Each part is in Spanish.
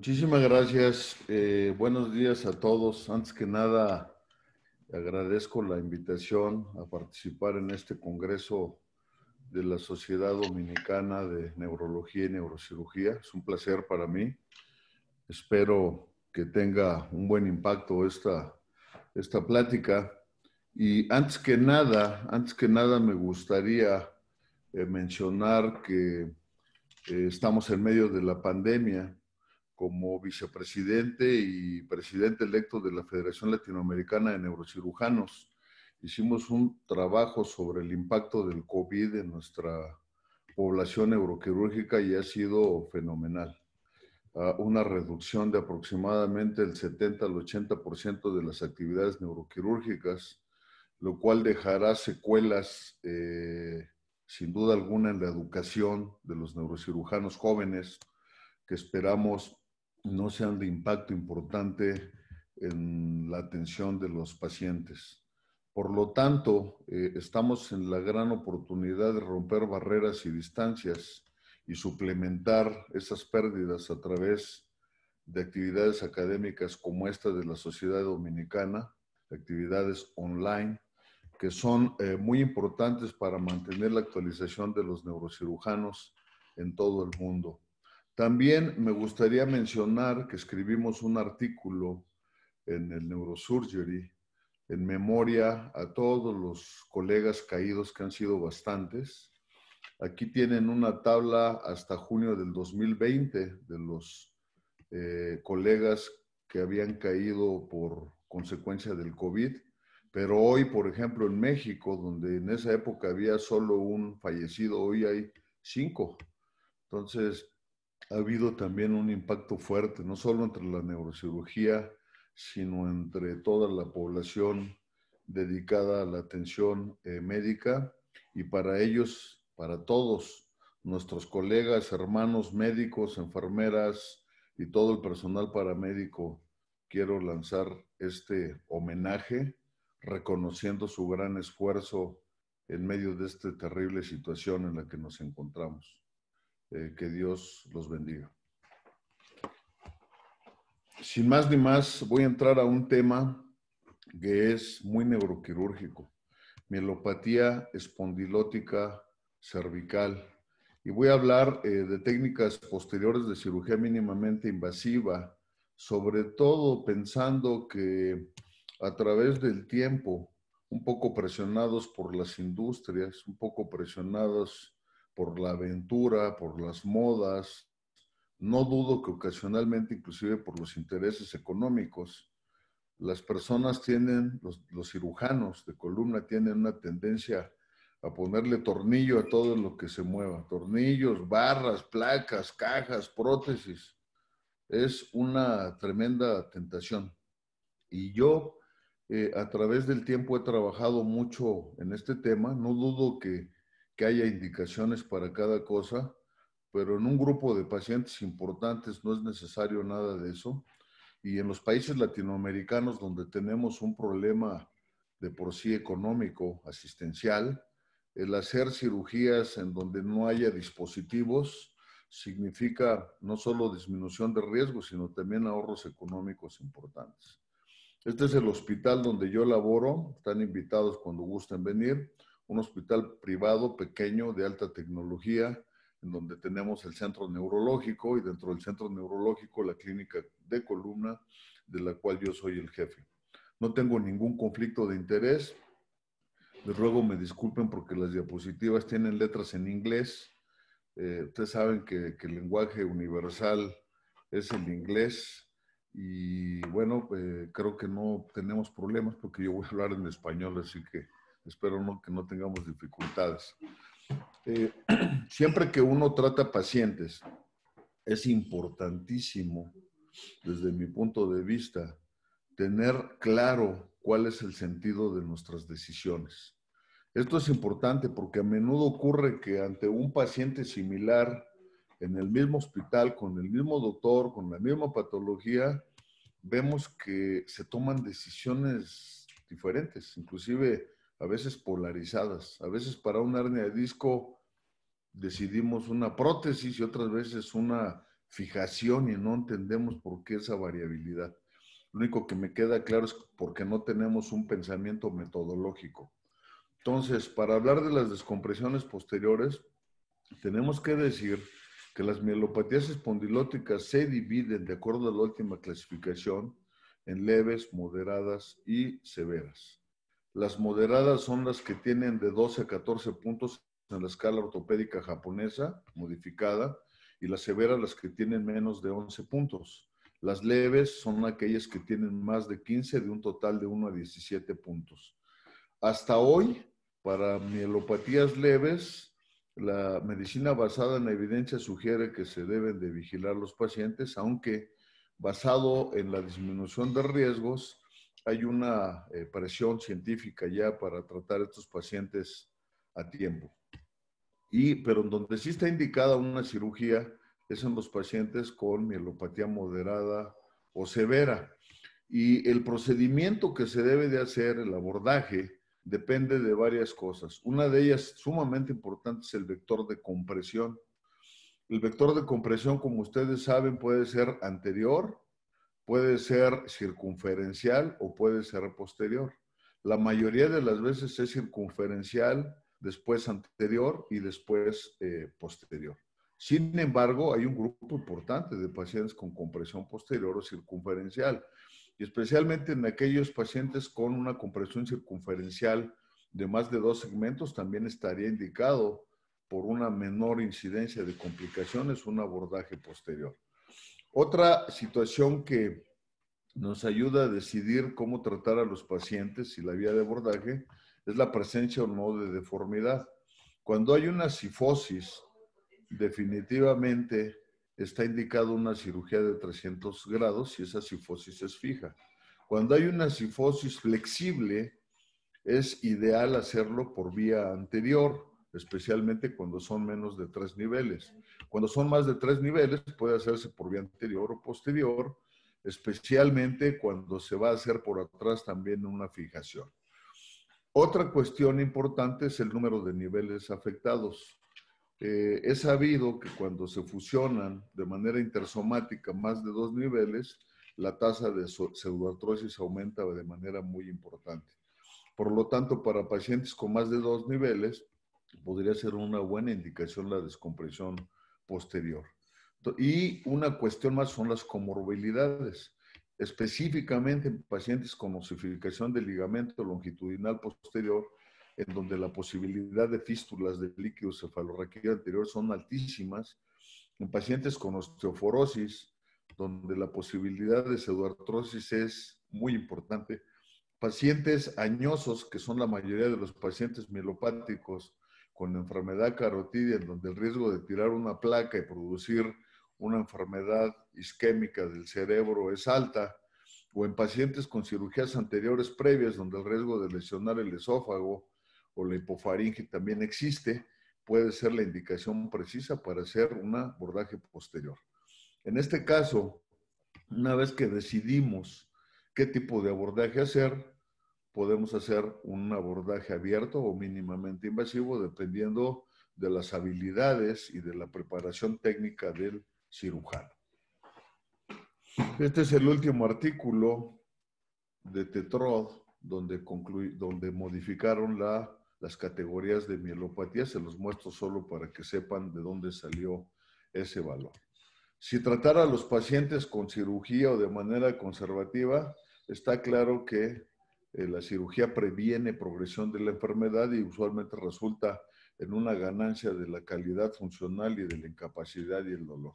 Muchísimas gracias. Eh, buenos días a todos. Antes que nada, agradezco la invitación a participar en este congreso de la Sociedad Dominicana de Neurología y Neurocirugía. Es un placer para mí. Espero que tenga un buen impacto esta, esta plática. Y antes que nada, antes que nada me gustaría eh, mencionar que eh, estamos en medio de la pandemia como vicepresidente y presidente electo de la Federación Latinoamericana de Neurocirujanos. Hicimos un trabajo sobre el impacto del COVID en nuestra población neuroquirúrgica y ha sido fenomenal. Uh, una reducción de aproximadamente el 70 al 80% de las actividades neuroquirúrgicas, lo cual dejará secuelas eh, sin duda alguna en la educación de los neurocirujanos jóvenes que esperamos no sean de impacto importante en la atención de los pacientes. Por lo tanto, eh, estamos en la gran oportunidad de romper barreras y distancias y suplementar esas pérdidas a través de actividades académicas como esta de la Sociedad Dominicana, actividades online, que son eh, muy importantes para mantener la actualización de los neurocirujanos en todo el mundo. También me gustaría mencionar que escribimos un artículo en el Neurosurgery en memoria a todos los colegas caídos que han sido bastantes. Aquí tienen una tabla hasta junio del 2020 de los eh, colegas que habían caído por consecuencia del COVID. Pero hoy, por ejemplo, en México, donde en esa época había solo un fallecido, hoy hay cinco. Entonces, ha habido también un impacto fuerte, no solo entre la neurocirugía, sino entre toda la población dedicada a la atención eh, médica y para ellos, para todos nuestros colegas, hermanos médicos, enfermeras y todo el personal paramédico, quiero lanzar este homenaje reconociendo su gran esfuerzo en medio de esta terrible situación en la que nos encontramos. Eh, que Dios los bendiga. Sin más ni más, voy a entrar a un tema que es muy neuroquirúrgico, mielopatía espondilótica cervical. Y voy a hablar eh, de técnicas posteriores de cirugía mínimamente invasiva, sobre todo pensando que a través del tiempo, un poco presionados por las industrias, un poco presionados por la aventura, por las modas, no dudo que ocasionalmente inclusive por los intereses económicos, las personas tienen, los, cirujanos de columna tienen una tendencia a ponerle tornillo a todo lo que se mueva, tornillos, barras, placas, cajas, prótesis. Es una tremenda tentación. Y yo eh, a través del tiempo he trabajado mucho en este tema, no dudo que que haya indicaciones para cada cosa, pero en un grupo de pacientes importantes no es necesario nada de eso. Y en los países latinoamericanos donde tenemos un problema de por sí económico, asistencial, el hacer cirugías en donde no haya dispositivos significa no solo disminución de riesgos, sino también ahorros económicos importantes. Este es el hospital donde yo laboro, están invitados cuando gusten venir un hospital privado pequeño de alta tecnología, en donde tenemos el centro neurológico y dentro del centro neurológico la clínica de columna, de la cual yo soy el jefe. No tengo ningún conflicto de interés. Les ruego me disculpen porque las diapositivas tienen letras en inglés. Eh, ustedes saben que, el lenguaje universal es el inglés y bueno, eh, creo que no tenemos problemas porque yo voy a hablar en español, así que Espero no, que no tengamos dificultades. Eh, siempre que uno trata pacientes, es importantísimo, desde mi punto de vista, tener claro cuál es el sentido de nuestras decisiones. Esto es importante porque a menudo ocurre que ante un paciente similar en el mismo hospital, con el mismo doctor, con la misma patología, vemos que se toman decisiones diferentes, inclusive a veces polarizadas. A veces para una hernia de disco decidimos una prótesis y otras veces una fijación y no entendemos por qué esa variabilidad. Lo único que me queda claro es porque no tenemos un pensamiento metodológico. Entonces, para hablar de las descompresiones posteriores, tenemos que decir que las mielopatías espondilóticas se dividen de acuerdo a la última clasificación en leves, moderadas y severas. Las moderadas son las que tienen de 12 a 14 puntos en la escala ortopédica japonesa modificada y las severas las que tienen menos de 11 puntos. Las leves son aquellas que tienen más de 15 de un total de 1 a 17 puntos. Hasta hoy, para mielopatías leves, la medicina basada en evidencia sugiere que se deben de vigilar los pacientes, aunque basado en la disminución de riesgos, hay una eh, presión científica ya para tratar a estos pacientes a tiempo. Y, pero donde sí está indicada una cirugía es en los pacientes con mielopatía moderada o severa. Y el procedimiento que se debe de hacer, el abordaje, depende de varias cosas. Una de ellas sumamente importante es el vector de compresión. El vector de compresión, como ustedes saben, puede ser anterior, puede ser circunferencial o puede ser posterior. La mayoría de las veces es circunferencial, después anterior y después eh, posterior. Sin embargo, hay un grupo importante de pacientes con compresión posterior o circunferencial, y especialmente en aquellos pacientes con una compresión circunferencial de más de dos segmentos, también estaría indicado por una menor incidencia de complicaciones un abordaje posterior. Otra situación que nos ayuda a decidir cómo tratar a los pacientes y la vía de abordaje es la presencia o no de deformidad. Cuando hay una sifosis, definitivamente está indicado una cirugía de 300 grados si esa sifosis es fija. Cuando hay una sifosis flexible, es ideal hacerlo por vía anterior, especialmente cuando son menos de tres niveles. Cuando son más de tres niveles, puede hacerse por vía anterior o posterior, especialmente cuando se va a hacer por atrás también una fijación. Otra cuestión importante es el número de niveles afectados. Eh, es sabido que cuando se fusionan de manera intersomática más de dos niveles, la tasa de pseudoartrosis aumenta de manera muy importante. Por lo tanto, para pacientes con más de dos niveles, podría ser una buena indicación la descompresión posterior. Y una cuestión más son las comorbilidades, específicamente en pacientes con osificación del ligamento longitudinal posterior, en donde la posibilidad de fístulas del líquido cefalorraquídeo anterior son altísimas, en pacientes con osteoporosis, donde la posibilidad de pseudoartrosis es muy importante, pacientes añosos, que son la mayoría de los pacientes mielopáticos con enfermedad carotidia, en donde el riesgo de tirar una placa y producir una enfermedad isquémica del cerebro es alta, o en pacientes con cirugías anteriores previas, donde el riesgo de lesionar el esófago o la hipofaringe también existe, puede ser la indicación precisa para hacer un abordaje posterior. En este caso, una vez que decidimos qué tipo de abordaje hacer, podemos hacer un abordaje abierto o mínimamente invasivo dependiendo de las habilidades y de la preparación técnica del cirujano. Este es el último artículo de Tetrod donde, donde modificaron la las categorías de mielopatía, se los muestro solo para que sepan de dónde salió ese valor. Si tratara a los pacientes con cirugía o de manera conservativa, está claro que eh, la cirugía previene progresión de la enfermedad y usualmente resulta en una ganancia de la calidad funcional y de la incapacidad y el dolor.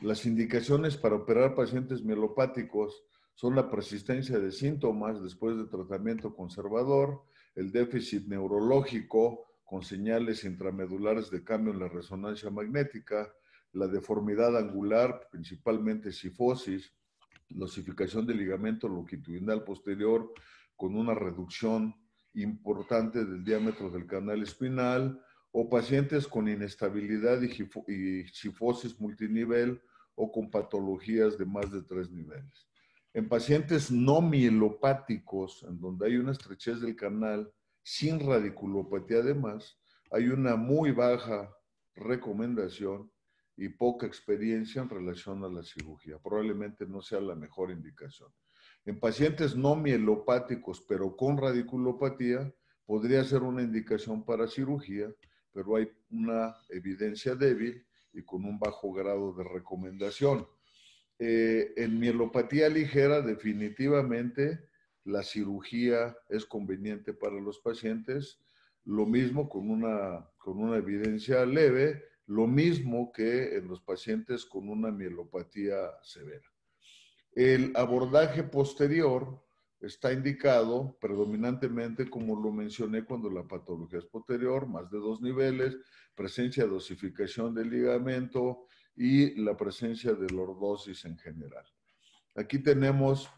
Las indicaciones para operar pacientes mielopáticos son la persistencia de síntomas después de tratamiento conservador, el déficit neurológico con señales intramedulares de cambio en la resonancia magnética, la deformidad angular, principalmente sifosis, la osificación del ligamento longitudinal posterior con una reducción importante del diámetro del canal espinal, o pacientes con inestabilidad y sifosis multinivel o con patologías de más de tres niveles. En pacientes no mielopáticos, en donde hay una estrechez del canal sin radiculopatía además, hay una muy baja recomendación y poca experiencia en relación a la cirugía. Probablemente no sea la mejor indicación. En pacientes no mielopáticos, pero con radiculopatía, podría ser una indicación para cirugía, pero hay una evidencia débil y con un bajo grado de recomendación. Eh, en mielopatía ligera, definitivamente la cirugía es conveniente para los pacientes. Lo mismo con una, con una evidencia leve, lo mismo que en los pacientes con una mielopatía severa. El abordaje posterior está indicado predominantemente, como lo mencioné, cuando la patología es posterior, más de dos niveles, presencia de osificación del ligamento y la presencia de lordosis en general. Aquí tenemos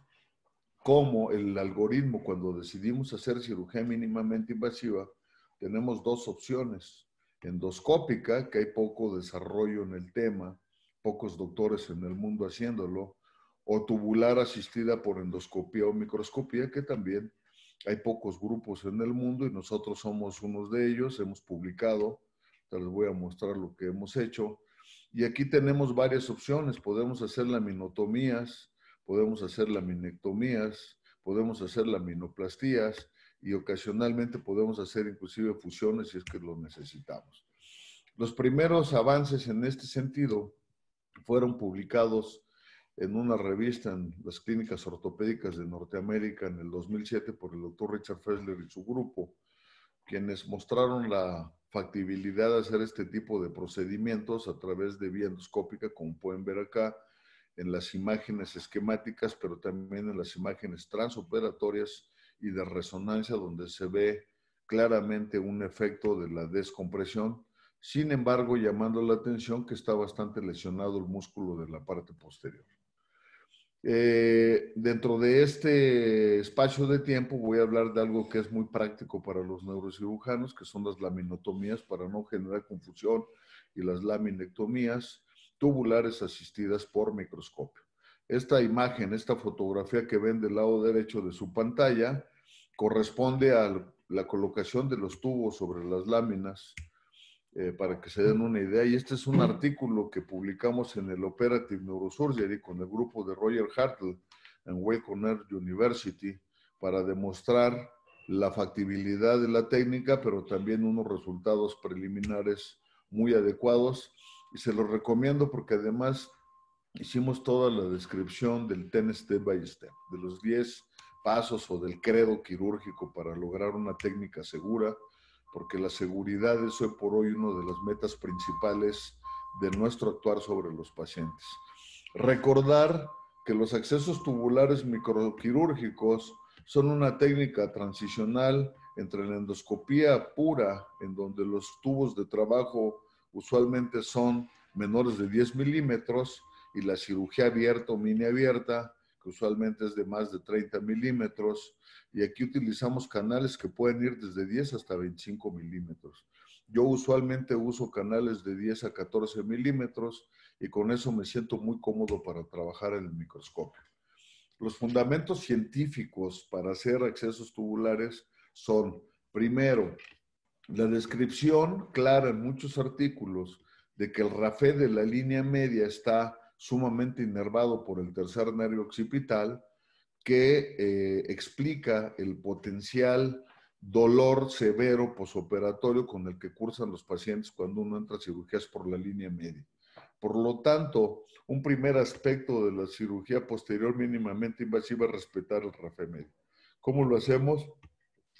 cómo el algoritmo, cuando decidimos hacer cirugía mínimamente invasiva, tenemos dos opciones. Endoscópica, que hay poco desarrollo en el tema, pocos doctores en el mundo haciéndolo, o tubular asistida por endoscopía o microscopía, que también hay pocos grupos en el mundo y nosotros somos unos de ellos, hemos publicado, les voy a mostrar lo que hemos hecho. Y aquí tenemos varias opciones, podemos hacer laminotomías, podemos hacer laminectomías, podemos hacer laminoplastías y ocasionalmente podemos hacer inclusive fusiones si es que lo necesitamos. Los primeros avances en este sentido fueron publicados en una revista en las clínicas ortopédicas de Norteamérica en el 2007 por el doctor Richard Fessler y su grupo, quienes mostraron la factibilidad de hacer este tipo de procedimientos a través de vía endoscópica, como pueden ver acá en las imágenes esquemáticas, pero también en las imágenes transoperatorias y de resonancia, donde se ve claramente un efecto de la descompresión, sin embargo llamando la atención que está bastante lesionado el músculo de la parte posterior. Eh, dentro de este espacio de tiempo voy a hablar de algo que es muy práctico para los neurocirujanos, que son las laminotomías para no generar confusión y las laminectomías tubulares asistidas por microscopio. Esta imagen, esta fotografía que ven del lado derecho de su pantalla, corresponde a la colocación de los tubos sobre las láminas eh, para que se den una idea. Y este es un artículo que publicamos en el Operative Neurosurgery con el grupo de Roger Hartle en Wake University para demostrar la factibilidad de la técnica, pero también unos resultados preliminares muy adecuados. Y se los recomiendo porque además hicimos toda la descripción del ten step by step, de los 10 pasos o del credo quirúrgico para lograr una técnica segura, porque la seguridad es hoy por hoy una de las metas principales de nuestro actuar sobre los pacientes. Recordar que los accesos tubulares microquirúrgicos son una técnica transicional entre la endoscopía pura, en donde los tubos de trabajo usualmente son menores de 10 milímetros, y la cirugía abierta o mini abierta, que usualmente es de más de 30 milímetros, y aquí utilizamos canales que pueden ir desde 10 hasta 25 milímetros. Yo usualmente uso canales de 10 a 14 milímetros y con eso me siento muy cómodo para trabajar en el microscopio. Los fundamentos científicos para hacer accesos tubulares son, primero, la descripción clara en muchos artículos de que el rafé de la línea media está sumamente inervado por el tercer nervio occipital que eh, explica el potencial dolor severo posoperatorio con el que cursan los pacientes cuando uno entra a cirugías por la línea media. Por lo tanto, un primer aspecto de la cirugía posterior mínimamente invasiva es respetar el rafé medio. ¿Cómo lo hacemos?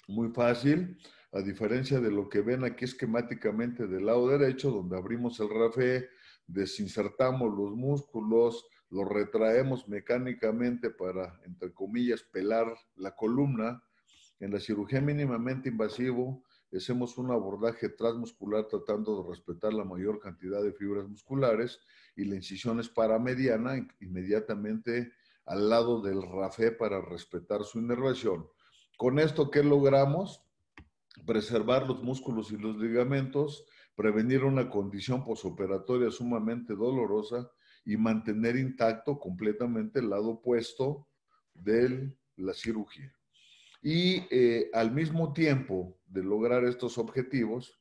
Muy fácil. A diferencia de lo que ven aquí esquemáticamente del lado derecho, donde abrimos el rafé, desinsertamos los músculos, lo retraemos mecánicamente para, entre comillas, pelar la columna. En la cirugía mínimamente invasivo, hacemos un abordaje transmuscular tratando de respetar la mayor cantidad de fibras musculares y la incisión es paramediana, inmediatamente al lado del rafé para respetar su inervación. Con esto, ¿qué logramos? Preservar los músculos y los ligamentos, prevenir una condición posoperatoria sumamente dolorosa y mantener intacto completamente el lado opuesto de la cirugía. Y eh, al mismo tiempo de lograr estos objetivos,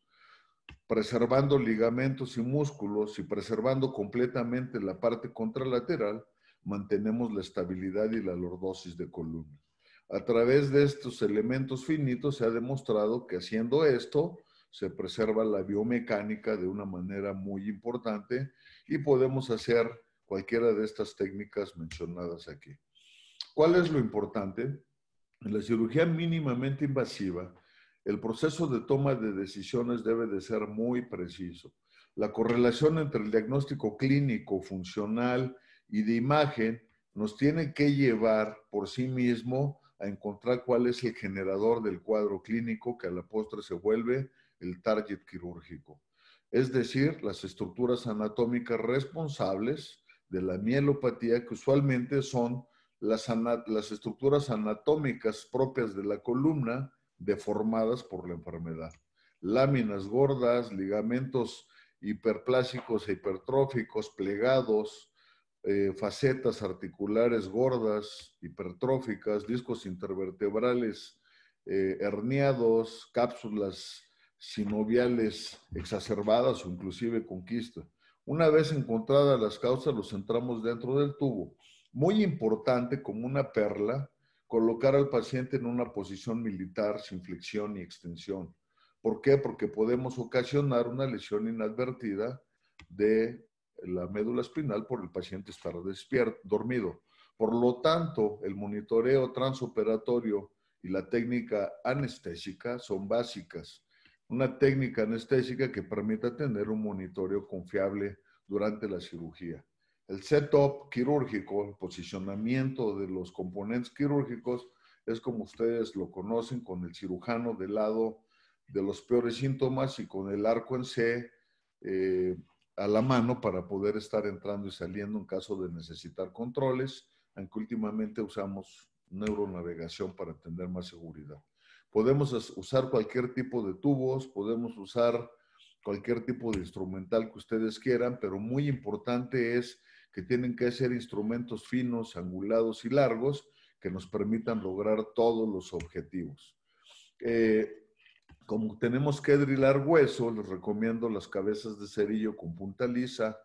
preservando ligamentos y músculos y preservando completamente la parte contralateral, mantenemos la estabilidad y la lordosis de columna. A través de estos elementos finitos se ha demostrado que haciendo esto se preserva la biomecánica de una manera muy importante y podemos hacer cualquiera de estas técnicas mencionadas aquí. ¿Cuál es lo importante? En la cirugía mínimamente invasiva, el proceso de toma de decisiones debe de ser muy preciso. La correlación entre el diagnóstico clínico, funcional y de imagen nos tiene que llevar por sí mismo a encontrar cuál es el generador del cuadro clínico que a la postre se vuelve el target quirúrgico. Es decir, las estructuras anatómicas responsables de la mielopatía, que usualmente son las, las estructuras anatómicas propias de la columna deformadas por la enfermedad. Láminas gordas, ligamentos hiperplásicos e hipertróficos, plegados, eh, facetas articulares gordas, hipertróficas, discos intervertebrales eh, herniados, cápsulas sinoviales exacerbadas o inclusive conquista. Una vez encontradas las causas, los centramos dentro del tubo. Muy importante, como una perla, colocar al paciente en una posición militar sin flexión ni extensión. ¿Por qué? Porque podemos ocasionar una lesión inadvertida de la médula espinal por el paciente estar despierto, dormido. Por lo tanto, el monitoreo transoperatorio y la técnica anestésica son básicas una técnica anestésica que permita tener un monitoreo confiable durante la cirugía. El setup quirúrgico, el posicionamiento de los componentes quirúrgicos, es como ustedes lo conocen, con el cirujano del lado de los peores síntomas y con el arco en C eh, a la mano para poder estar entrando y saliendo en caso de necesitar controles, aunque últimamente usamos neuronavegación para tener más seguridad. Podemos usar cualquier tipo de tubos, podemos usar cualquier tipo de instrumental que ustedes quieran, pero muy importante es que tienen que ser instrumentos finos, angulados y largos que nos permitan lograr todos los objetivos. Eh, como tenemos que drilar hueso, les recomiendo las cabezas de cerillo con punta lisa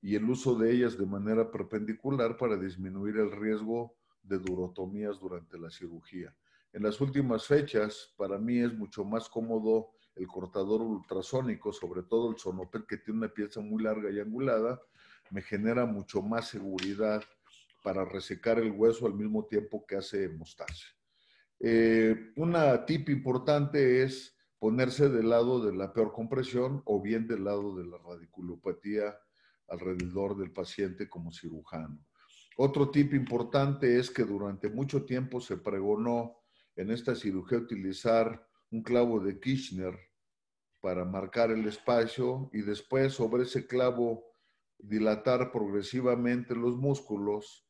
y el uso de ellas de manera perpendicular para disminuir el riesgo de durotomías durante la cirugía. En las últimas fechas, para mí es mucho más cómodo el cortador ultrasónico, sobre todo el sonopel que tiene una pieza muy larga y angulada, me genera mucho más seguridad para resecar el hueso al mismo tiempo que hace hemostasia. Eh, una tip importante es ponerse del lado de la peor compresión o bien del lado de la radiculopatía alrededor del paciente como cirujano. Otro tip importante es que durante mucho tiempo se pregonó en esta cirugía utilizar un clavo de Kirchner para marcar el espacio y después sobre ese clavo dilatar progresivamente los músculos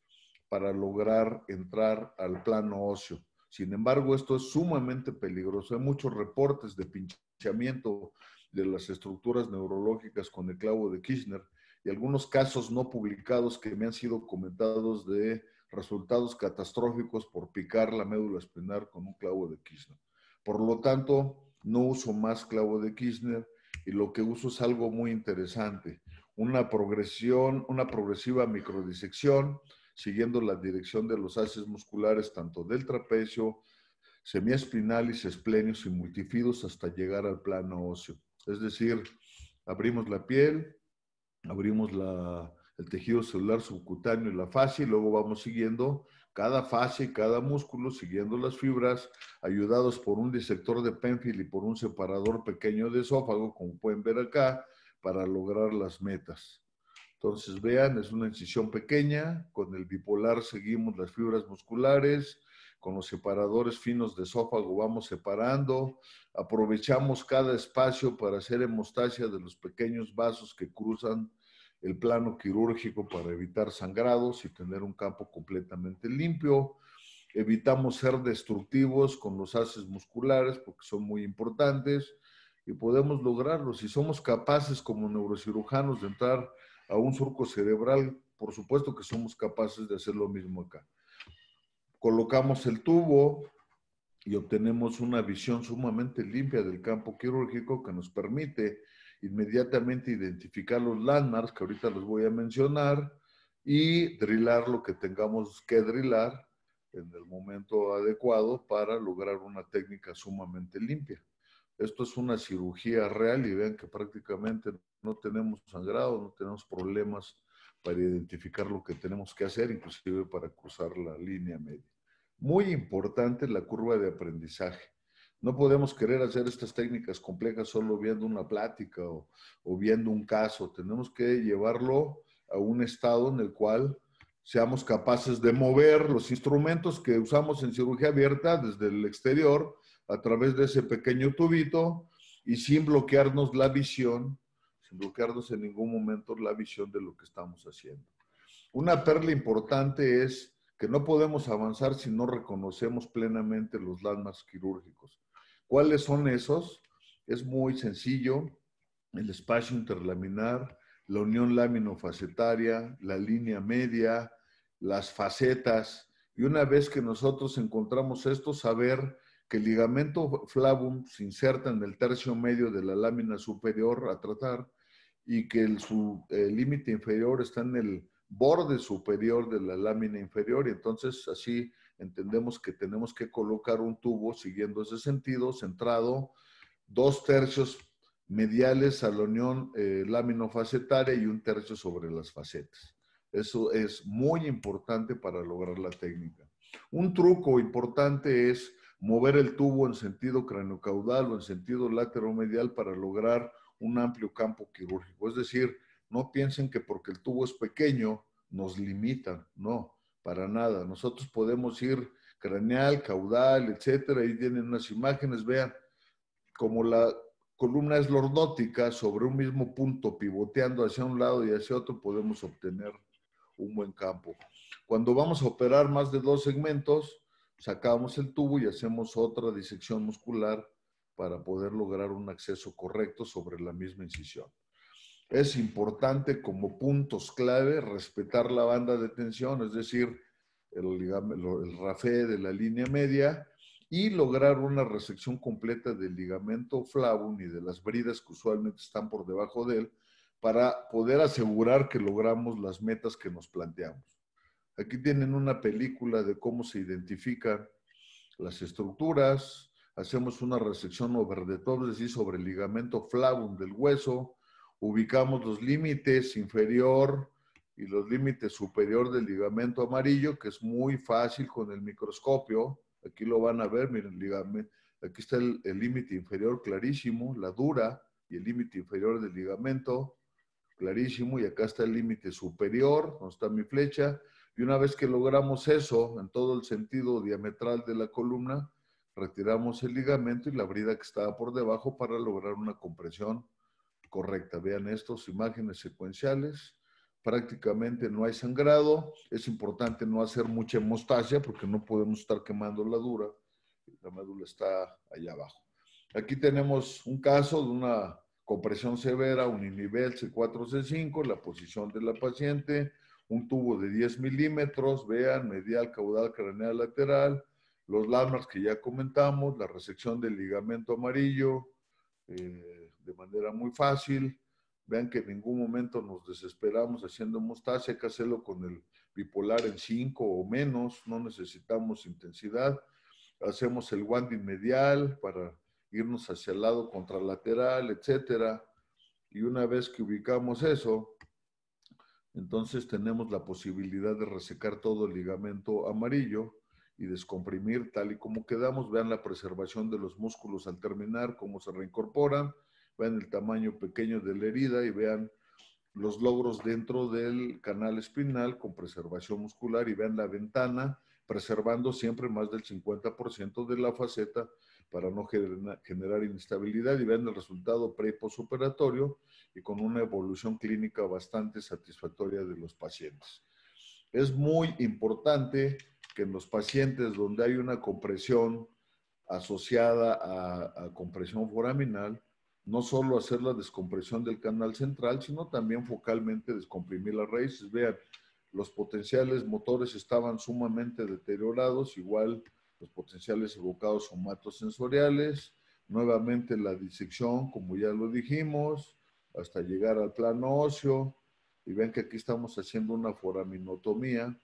para lograr entrar al plano óseo. Sin embargo, esto es sumamente peligroso. Hay muchos reportes de pinchamiento de las estructuras neurológicas con el clavo de Kirchner y algunos casos no publicados que me han sido comentados de resultados catastróficos por picar la médula espinal con un clavo de Kirchner. Por lo tanto, no uso más clavo de Kirchner y lo que uso es algo muy interesante, una progresión, una progresiva microdisección, siguiendo la dirección de los haces musculares tanto del trapecio, semiespinalis, esplenios y multifidos hasta llegar al plano óseo. Es decir, abrimos la piel, abrimos la, el tejido celular subcutáneo y la fascia, y luego vamos siguiendo cada fascia y cada músculo, siguiendo las fibras, ayudados por un disector de Penfield y por un separador pequeño de esófago, como pueden ver acá, para lograr las metas. Entonces, vean, es una incisión pequeña, con el bipolar seguimos las fibras musculares, con los separadores finos de esófago vamos separando, aprovechamos cada espacio para hacer hemostasia de los pequeños vasos que cruzan el plano quirúrgico para evitar sangrados y tener un campo completamente limpio. Evitamos ser destructivos con los haces musculares porque son muy importantes y podemos lograrlo. Si somos capaces como neurocirujanos de entrar a un surco cerebral, por supuesto que somos capaces de hacer lo mismo acá. Colocamos el tubo y obtenemos una visión sumamente limpia del campo quirúrgico que nos permite inmediatamente identificar los landmarks que ahorita los voy a mencionar y drillar lo que tengamos que drillar en el momento adecuado para lograr una técnica sumamente limpia. Esto es una cirugía real y vean que prácticamente no tenemos sangrado, no tenemos problemas para identificar lo que tenemos que hacer, inclusive para cruzar la línea media. Muy importante la curva de aprendizaje. No podemos querer hacer estas técnicas complejas solo viendo una plática o, viendo un caso. Tenemos que llevarlo a un estado en el cual seamos capaces de mover los instrumentos que usamos en cirugía abierta desde el exterior a través de ese pequeño tubito y sin bloquearnos la visión, sin bloquearnos en ningún momento la visión de lo que estamos haciendo. Una perla importante es que no podemos avanzar si no reconocemos plenamente los landmarks quirúrgicos. ¿Cuáles son esos? Es muy sencillo, el espacio interlaminar, la unión laminofacetaria, la línea media, las facetas. Y una vez que nosotros encontramos esto, saber que el ligamento flavum se inserta en el tercio medio de la lámina superior a tratar y que su límite inferior está en el borde superior de la lámina inferior y entonces así entendemos que tenemos que colocar un tubo siguiendo ese sentido, centrado dos tercios mediales a la unión eh, laminofacetaria y un tercio sobre las facetas. Eso es muy importante para lograr la técnica. Un truco importante es mover el tubo en sentido craniocaudal o en sentido lateromedial para lograr un amplio campo quirúrgico. Es decir, no piensen que porque el tubo es pequeño nos limitan, no, para nada. Nosotros podemos ir craneal, caudal, etcétera, ahí tienen unas imágenes, vean, como la columna es lordótica sobre un mismo punto, pivoteando hacia un lado y hacia otro, podemos obtener un buen campo. Cuando vamos a operar más de dos segmentos, sacamos el tubo y hacemos otra disección muscular para poder lograr un acceso correcto sobre la misma incisión. Es importante como puntos clave respetar la banda de tensión, es decir, el, el rafé de la línea media y lograr una resección completa del ligamento flavum y de las bridas que usualmente están por debajo de él para poder asegurar que logramos las metas que nos planteamos. Aquí tienen una película de cómo se identifican las estructuras. Hacemos una resección over the top, es decir, sobre el ligamento flavum del hueso. Ubicamos los límites inferior y los límites superior del ligamento amarillo, que es muy fácil con el microscopio. Aquí lo van a ver, miren, ligamento. Aquí está el límite inferior clarísimo, la dura y el límite inferior del ligamento clarísimo. Y acá está el límite superior, donde está mi flecha y una vez que logramos eso en todo el sentido diametral de la columna, retiramos el ligamento y la brida que estaba por debajo para lograr una compresión correcta. Vean estos imágenes secuenciales. Prácticamente no hay sangrado. Es importante no hacer mucha hemostasia porque no podemos estar quemando la dura. La médula está allá abajo. Aquí tenemos un caso de una compresión severa, uninivel C4, C5, la posición de la paciente, un tubo de 10 milímetros, vean, medial, caudal, craneal, lateral, los landmarks que ya comentamos, la resección del ligamento amarillo, eh, de manera muy fácil. Vean que en ningún momento nos desesperamos haciendo hemostasia, hay que hacerlo con el bipolar en 5 o menos, no necesitamos intensidad. Hacemos el wanding medial para irnos hacia el lado contralateral, etcétera. Y una vez que ubicamos eso, entonces tenemos la posibilidad de resecar todo el ligamento amarillo y descomprimir tal y como quedamos. Vean la preservación de los músculos al terminar, cómo se reincorporan. Vean el tamaño pequeño de la herida y vean los logros dentro del canal espinal con preservación muscular y vean la ventana preservando siempre más del 50% de la faceta para no generar inestabilidad y vean el resultado pre y postoperatorio y con una evolución clínica bastante satisfactoria de los pacientes. Es muy importante que en los pacientes donde hay una compresión asociada a, a compresión foraminal, no solo hacer la descompresión del canal central, sino también focalmente descomprimir las raíces. Vean, los potenciales motores estaban sumamente deteriorados, igual los potenciales evocados somatosensoriales, nuevamente la disección, como ya lo dijimos, hasta llegar al plano óseo. Y ven que aquí estamos haciendo una foraminotomía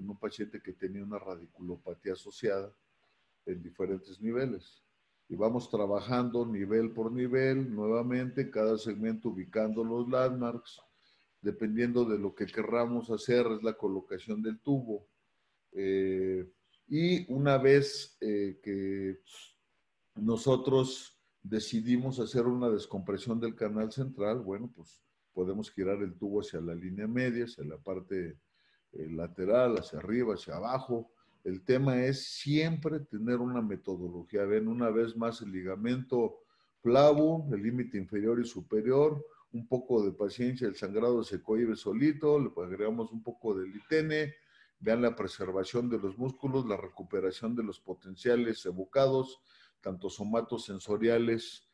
en un paciente que tenía una radiculopatía asociada en diferentes niveles. Y vamos trabajando nivel por nivel, nuevamente, cada segmento ubicando los landmarks, dependiendo de lo que querramos hacer, es la colocación del tubo. Eh, y una vez eh, que nosotros decidimos hacer una descompresión del canal central, bueno, pues podemos girar el tubo hacia la línea media, hacia la parte eh, lateral, hacia arriba, hacia abajo. El tema es siempre tener una metodología. Ven una vez más el ligamento flavo, el límite inferior y superior, un poco de paciencia, el sangrado se cohibe solito, le agregamos un poco de litene, vean la preservación de los músculos, la recuperación de los potenciales evocados, tanto somatosensoriales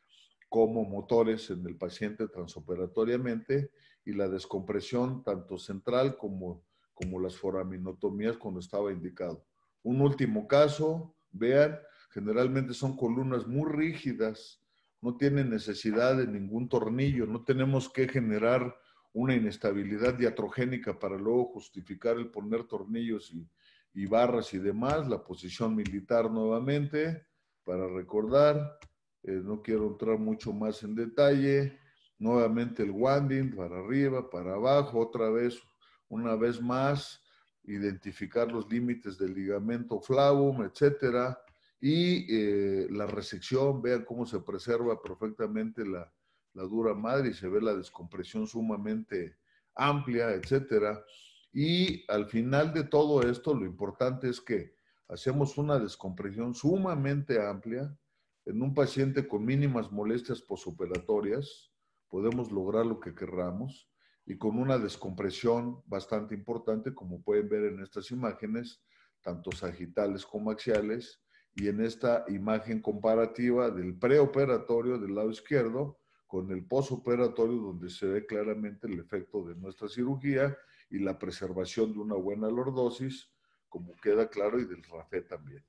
como motores en el paciente transoperatoriamente, y la descompresión tanto central como, como las foraminotomías cuando estaba indicado. Un último caso, vean, generalmente son columnas muy rígidas, no tienen necesidad de ningún tornillo, no tenemos que generar una inestabilidad diatrogénica para luego justificar el poner tornillos y, barras y demás, la posición militar nuevamente, para recordar, eh, no quiero entrar mucho más en detalle, nuevamente el wanding para arriba, para abajo, otra vez, una vez más, identificar los límites del ligamento flavum, etcétera, y eh, la resección, vean cómo se preserva perfectamente la, la dura madre y se ve la descompresión sumamente amplia, etcétera. Y al final de todo esto, lo importante es que hacemos una descompresión sumamente amplia en un paciente con mínimas molestias posoperatorias, podemos lograr lo que querramos y con una descompresión bastante importante, como pueden ver en estas imágenes, tanto sagitales como axiales, y en esta imagen comparativa del preoperatorio del lado izquierdo, con el posoperatorio donde se ve claramente el efecto de nuestra cirugía y la preservación de una buena lordosis, como queda claro, y del RAFE también.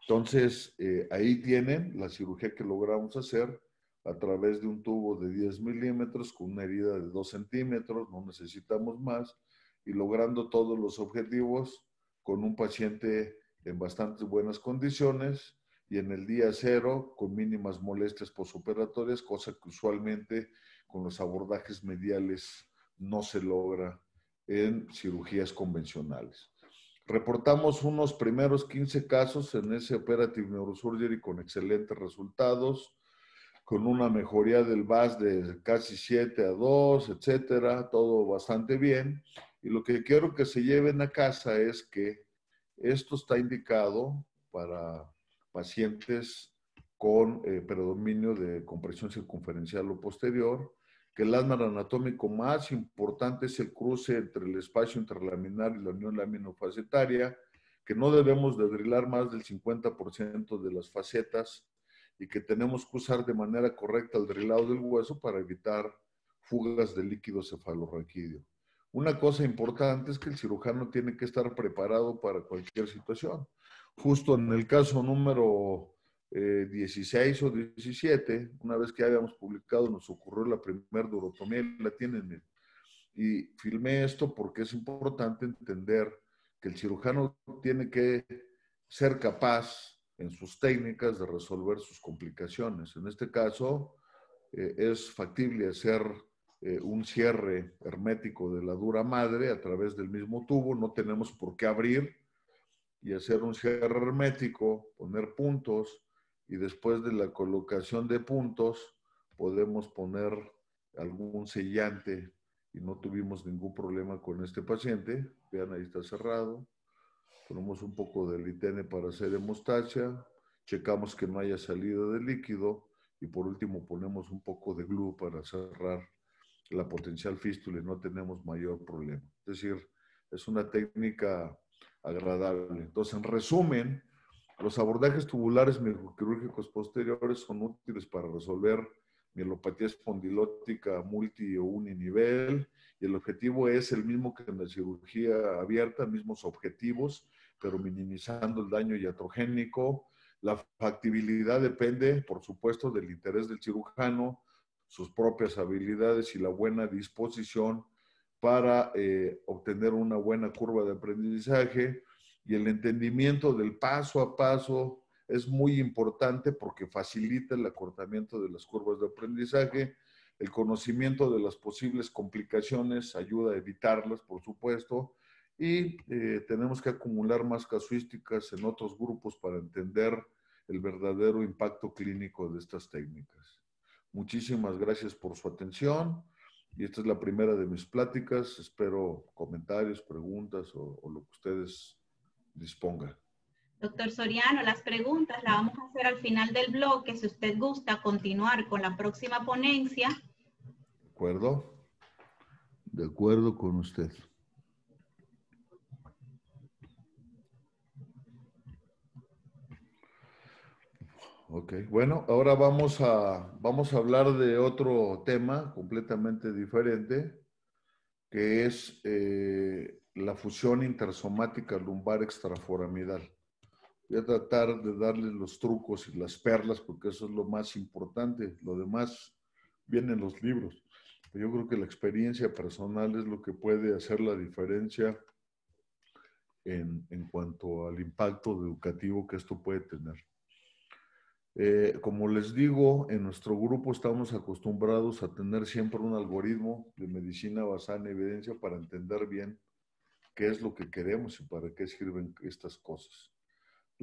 Entonces, eh, ahí tienen la cirugía que logramos hacer a través de un tubo de 10 milímetros con una herida de 2 centímetros, no necesitamos más, y logrando todos los objetivos con un paciente en bastante buenas condiciones, y en el día cero con mínimas molestias posoperatorias, cosa que usualmente con los abordajes mediales no se logra en cirugías convencionales. Reportamos unos primeros 15 casos en ese Operative Neurosurgery con excelentes resultados, con una mejoría del VAS de casi 7 a 2, etcétera, todo bastante bien. Y lo que quiero que se lleven a casa es que esto está indicado para pacientes con eh, predominio de compresión circunferencial o posterior, que el landmark anatómico más importante es el cruce entre el espacio interlaminar y la unión laminofacetaria, que no debemos de drilar más del 50% de las facetas y que tenemos que usar de manera correcta el drilado del hueso para evitar fugas de líquido cefalorraquídeo. Una cosa importante es que el cirujano tiene que estar preparado para cualquier situación justo en el caso número 16 eh, o 17, una vez que habíamos publicado, nos ocurrió la primera durotomía, la tienen. Y filmé esto porque es importante entender que el cirujano tiene que ser capaz en sus técnicas de resolver sus complicaciones. En este caso, eh, es factible hacer eh, un cierre hermético de la dura madre a través del mismo tubo, no tenemos por qué abrir, y hacer un cierre hermético, poner puntos y después de la colocación de puntos podemos poner algún sellante y no tuvimos ningún problema con este paciente. Vean, ahí está cerrado. Ponemos un poco de litene para hacer hemostasia. Checamos que no haya salida de líquido. Y por último ponemos un poco de glue para cerrar la potencial fístula y no tenemos mayor problema. Es decir, es una técnica agradable. Entonces, en resumen, los abordajes tubulares microquirúrgicos posteriores son útiles para resolver mielopatía espondilótica multi o uninivel y el objetivo es el mismo que en la cirugía abierta, mismos objetivos, pero minimizando el daño iatrogénico. La factibilidad depende, por supuesto, del interés del cirujano, sus propias habilidades y la buena disposición para eh, obtener una buena curva de aprendizaje y el entendimiento del paso a paso es muy importante porque facilita el acortamiento de las curvas de aprendizaje. El conocimiento de las posibles complicaciones ayuda a evitarlas, por supuesto, y eh, tenemos que acumular más casuísticas en otros grupos para entender el verdadero impacto clínico de estas técnicas. Muchísimas gracias por su atención y esta es la primera de mis pláticas. Espero comentarios, preguntas o, lo que ustedes dispongan. Doctor Soriano, las preguntas las vamos a hacer al final del bloque. Si usted gusta continuar con la próxima ponencia. De acuerdo. De acuerdo con usted. Ok, bueno, ahora vamos a, vamos a hablar de otro tema completamente diferente, que es eh, la fusión intersomática lumbar extraforamidal. Voy a tratar de darles los trucos y las perlas, porque eso es lo más importante. Lo demás viene en los libros. yo creo que la experiencia personal es lo que puede hacer la diferencia en, en cuanto al impacto educativo que esto puede tener. Eh, como les digo, en nuestro grupo estamos acostumbrados a tener siempre un algoritmo de medicina basada en evidencia para entender bien qué es lo que queremos y para qué sirven estas cosas.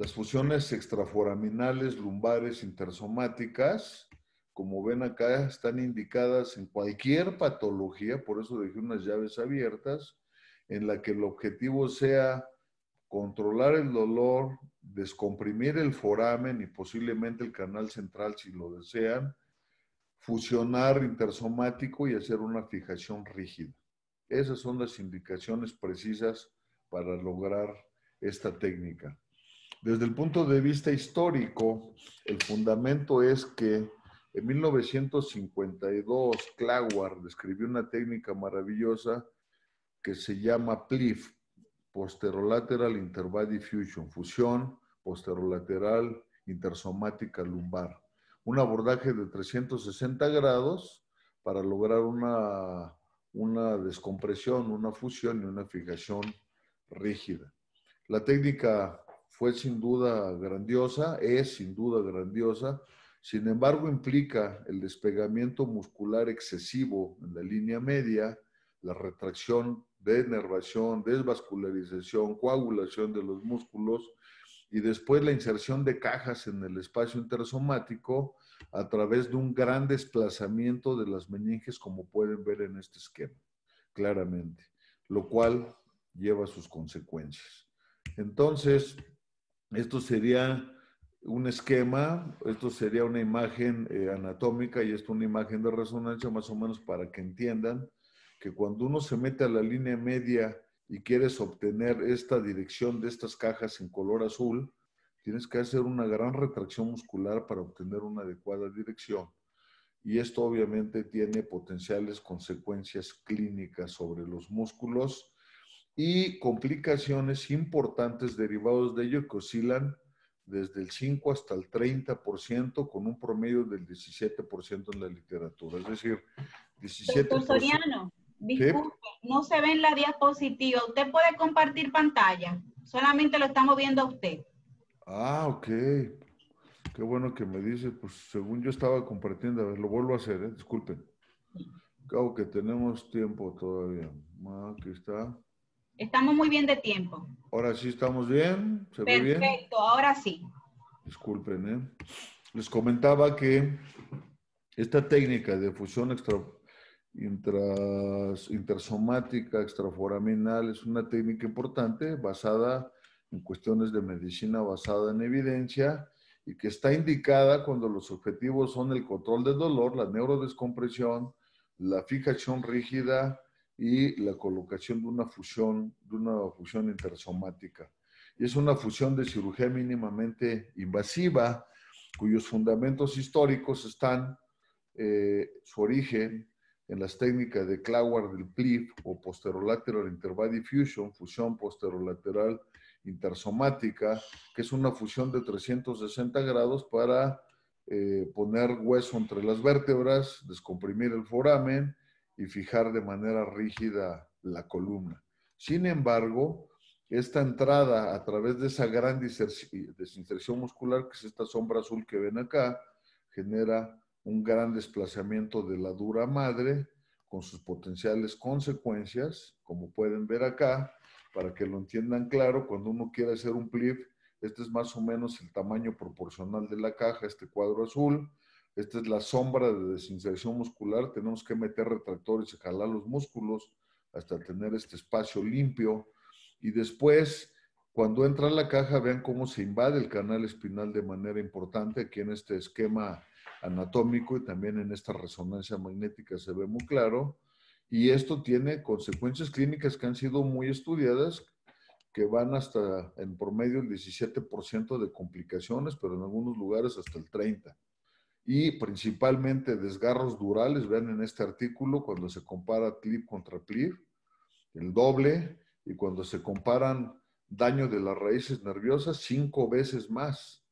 Las fusiones extraforaminales, lumbares, intersomáticas, como ven acá, están indicadas en cualquier patología, por eso dejé unas llaves abiertas, en la que el objetivo sea controlar el dolor, descomprimir el foramen y posiblemente el canal central si lo desean, fusionar intersomático y hacer una fijación rígida. Esas son las indicaciones precisas para lograr esta técnica. Desde el punto de vista histórico, el fundamento es que en 1952 Clawar describió una técnica maravillosa que se llama PLIF, posterolateral interbody fusion, fusión posterolateral intersomática lumbar. Un abordaje de 360 grados para lograr una, una descompresión, una fusión y una fijación rígida. La técnica fue sin duda grandiosa, es sin duda grandiosa, sin embargo implica el despegamiento muscular excesivo en la línea media, la retracción denervación, desvascularización, coagulación de los músculos y después la inserción de cajas en el espacio intersomático a través de un gran desplazamiento de las meninges, como pueden ver en este esquema, claramente, lo cual lleva sus consecuencias. Entonces, esto sería un esquema, esto sería una imagen eh, anatómica y esto una imagen de resonancia más o menos para que entiendan que cuando uno se mete a la línea media y quieres obtener esta dirección de estas cajas en color azul, tienes que hacer una gran retracción muscular para obtener una adecuada dirección. Y esto obviamente tiene potenciales consecuencias clínicas sobre los músculos y complicaciones importantes derivados de ello que oscilan desde el 5 hasta el 30% con un promedio del 17% en la literatura. Es decir, 17%. Disculpe, no se ve en la diapositiva. ¿Usted puede compartir pantalla? Solamente lo estamos viendo a usted. Ah, ok. Qué bueno que me dice. Pues según yo estaba compartiendo, a ver, lo vuelvo a hacer, ¿eh? disculpen. Claro que tenemos tiempo todavía. Ah, aquí está. Estamos muy bien de tiempo. Ahora sí estamos bien. ¿Se ve bien? Perfecto, ahora sí. Disculpen, ¿eh? Les comentaba que esta técnica de fusión extra intras, intersomática extraforaminal es una técnica importante basada en cuestiones de medicina basada en evidencia y que está indicada cuando los objetivos son el control del dolor, la neurodescompresión, la fijación rígida y la colocación de una fusión, de una fusión intersomática. Y es una fusión de cirugía mínimamente invasiva, cuyos fundamentos históricos están eh, su origen en las técnicas de Claward del PLIF o posterolateral interbody fusion, fusión posterolateral intersomática, que es una fusión de 360 grados para eh, poner hueso entre las vértebras, descomprimir el foramen y fijar de manera rígida la columna. Sin embargo, esta entrada a través de esa gran desinserción muscular, que es esta sombra azul que ven acá, genera un gran desplazamiento de la dura madre con sus potenciales consecuencias, como pueden ver acá, para que lo entiendan claro, cuando uno quiere hacer un plif, este es más o menos el tamaño proporcional de la caja, este cuadro azul, esta es la sombra de desinserción muscular, tenemos que meter retractores y jalar los músculos hasta tener este espacio limpio, y después, cuando entra la caja, vean cómo se invade el canal espinal de manera importante. Aquí en este esquema anatómico y también en esta resonancia magnética se ve muy claro. Y esto tiene consecuencias clínicas que han sido muy estudiadas, que van hasta en promedio el 17% de complicaciones, pero en algunos lugares hasta el 30%. Y principalmente desgarros durales, vean en este artículo cuando se compara clip contra clip, el doble, y cuando se comparan daño de las raíces nerviosas, cinco veces más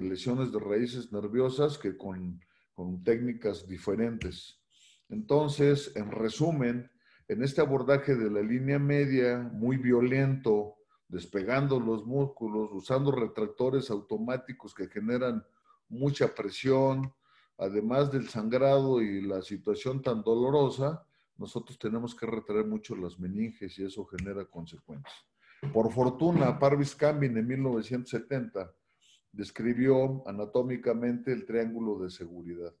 lesiones de raíces nerviosas que con, con técnicas diferentes. Entonces, en resumen, en este abordaje de la línea media, muy violento, despegando los músculos, usando retractores automáticos que generan mucha presión, además del sangrado y la situación tan dolorosa, nosotros tenemos que retraer mucho las meninges y eso genera consecuencias. Por fortuna, Parvis Cambin en 1970 describió anatómicamente el triángulo de seguridad.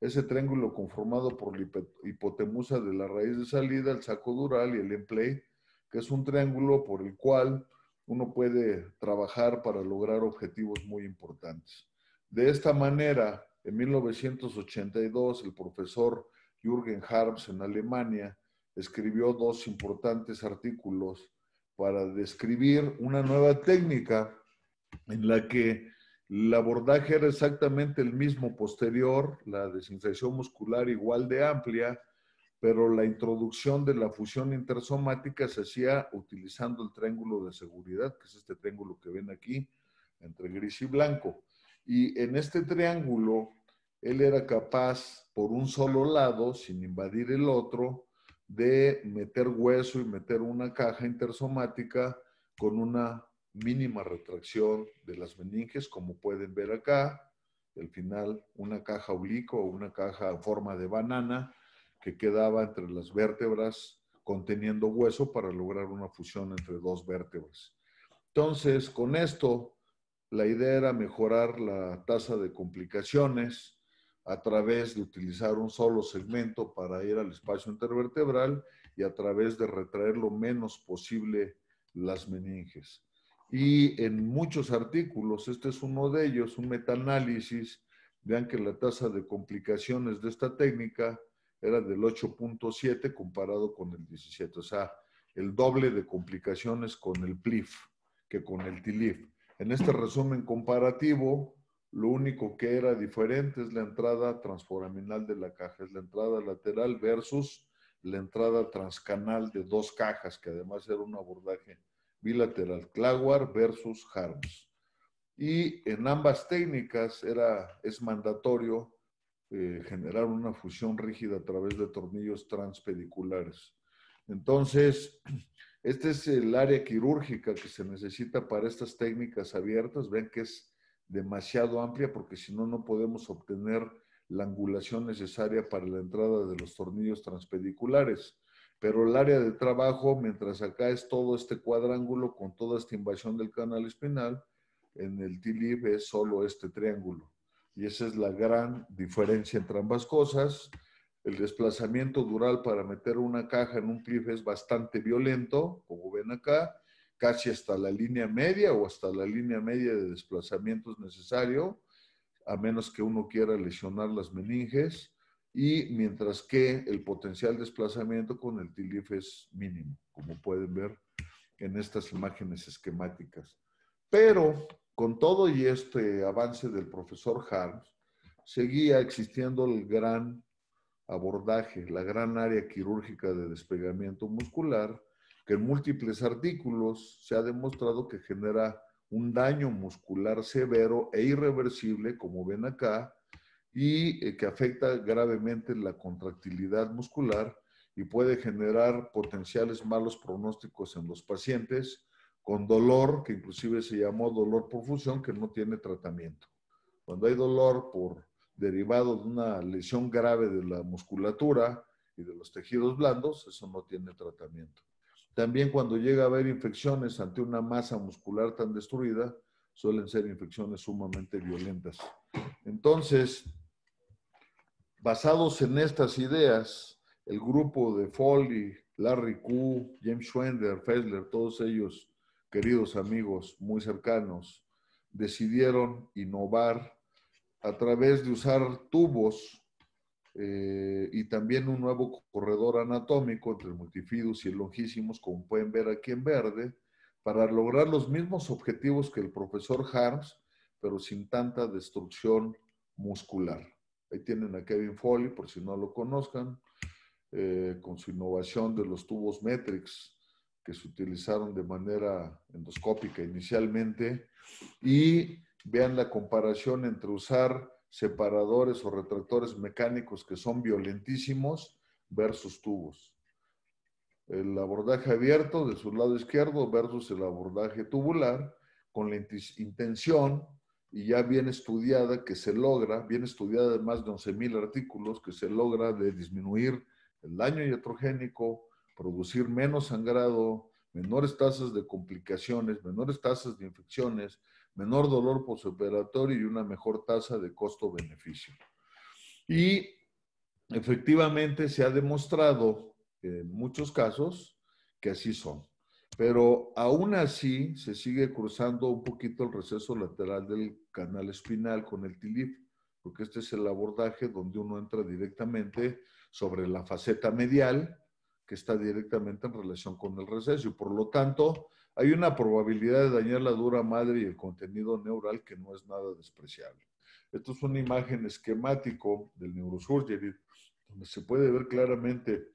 Ese triángulo conformado por la hipotemusa de la raíz de salida, el saco dural y el emplay, que es un triángulo por el cual uno puede trabajar para lograr objetivos muy importantes. De esta manera, en 1982, el profesor Jürgen Harms en Alemania escribió dos importantes artículos para describir una nueva técnica en la que el abordaje era exactamente el mismo posterior, la desinfección muscular igual de amplia, pero la introducción de la fusión intersomática se hacía utilizando el triángulo de seguridad, que es este triángulo que ven aquí, entre gris y blanco. Y en este triángulo él era capaz, por un solo lado, sin invadir el otro, de meter hueso y meter una caja intersomática con una mínima retracción de las meninges, como pueden ver acá. Al final, una caja oblicua o una caja en forma de banana que quedaba entre las vértebras conteniendo hueso para lograr una fusión entre dos vértebras. Entonces, con esto, la idea era mejorar la tasa de complicaciones, a través de utilizar un solo segmento para ir al espacio intervertebral y a través de retraer lo menos posible las meninges. Y en muchos artículos, este es uno de ellos, un metaanálisis, vean que la tasa de complicaciones de esta técnica era del 8.7 comparado con el 17, o sea, el doble de complicaciones con el PLIF que con el TILIF. En este resumen comparativo, lo único que era diferente es la entrada transforaminal de la caja, es la entrada lateral versus la entrada transcanal de dos cajas, que además era un abordaje bilateral, Clawar versus Harms. Y en ambas técnicas era, es mandatorio eh, generar una fusión rígida a través de tornillos transpediculares. Entonces, este es el área quirúrgica que se necesita para estas técnicas abiertas. Ven que es demasiado amplia porque si no, no podemos obtener la angulación necesaria para la entrada de los tornillos transpediculares. Pero el área de trabajo, mientras acá es todo este cuadrángulo con toda esta invasión del canal espinal, en el TILIB es solo este triángulo. Y esa es la gran diferencia entre ambas cosas. El desplazamiento dural para meter una caja en un clip es bastante violento, como ven acá, casi hasta la línea media o hasta la línea media de desplazamiento es necesario, a menos que uno quiera lesionar las meninges, y mientras que el potencial desplazamiento con el TILIF es mínimo, como pueden ver en estas imágenes esquemáticas. Pero con todo y este avance del profesor Harms, seguía existiendo el gran abordaje, la gran área quirúrgica de despegamiento muscular, que en múltiples artículos se ha demostrado que genera un daño muscular severo e irreversible, como ven acá, y eh, que afecta gravemente la contractilidad muscular y puede generar potenciales malos pronósticos en los pacientes con dolor, que inclusive se llamó dolor por fusión, que no tiene tratamiento. Cuando hay dolor por derivado de una lesión grave de la musculatura y de los tejidos blandos, eso no tiene tratamiento. También cuando llega a haber infecciones ante una masa muscular tan destruida, suelen ser infecciones sumamente violentas. Entonces, basados en estas ideas, el grupo de Foley, Larry Q, James Schwender, Fessler, todos ellos, queridos amigos muy cercanos, decidieron innovar a través de usar tubos eh, y también un nuevo corredor anatómico entre el multifidus y el longísimos, como pueden ver aquí en verde, para lograr los mismos objetivos que el profesor Harms, pero sin tanta destrucción muscular. Ahí tienen a Kevin Foley, por si no lo conozcan, eh, con su innovación de los tubos Metrix, que se utilizaron de manera endoscópica inicialmente, y vean la comparación entre usar separadores o retractores mecánicos que son violentísimos versus tubos. El abordaje abierto de su lado izquierdo versus el abordaje tubular con la intención y ya bien estudiada que se logra, bien estudiada de más de 11.000 artículos, que se logra de disminuir el daño iatrogénico, producir menos sangrado, menores tasas de complicaciones, menores tasas de infecciones, menor dolor postoperatorio y una mejor tasa de costo-beneficio. Y efectivamente se ha demostrado en muchos casos que así son. Pero aún así se sigue cruzando un poquito el receso lateral del canal espinal con el TILIF, porque este es el abordaje donde uno entra directamente sobre la faceta medial, que está directamente en relación con el receso. Y por lo tanto, hay una probabilidad de dañar la dura madre y el contenido neural que no es nada despreciable. Esto es una imagen esquemático del neurosurgery, donde se puede ver claramente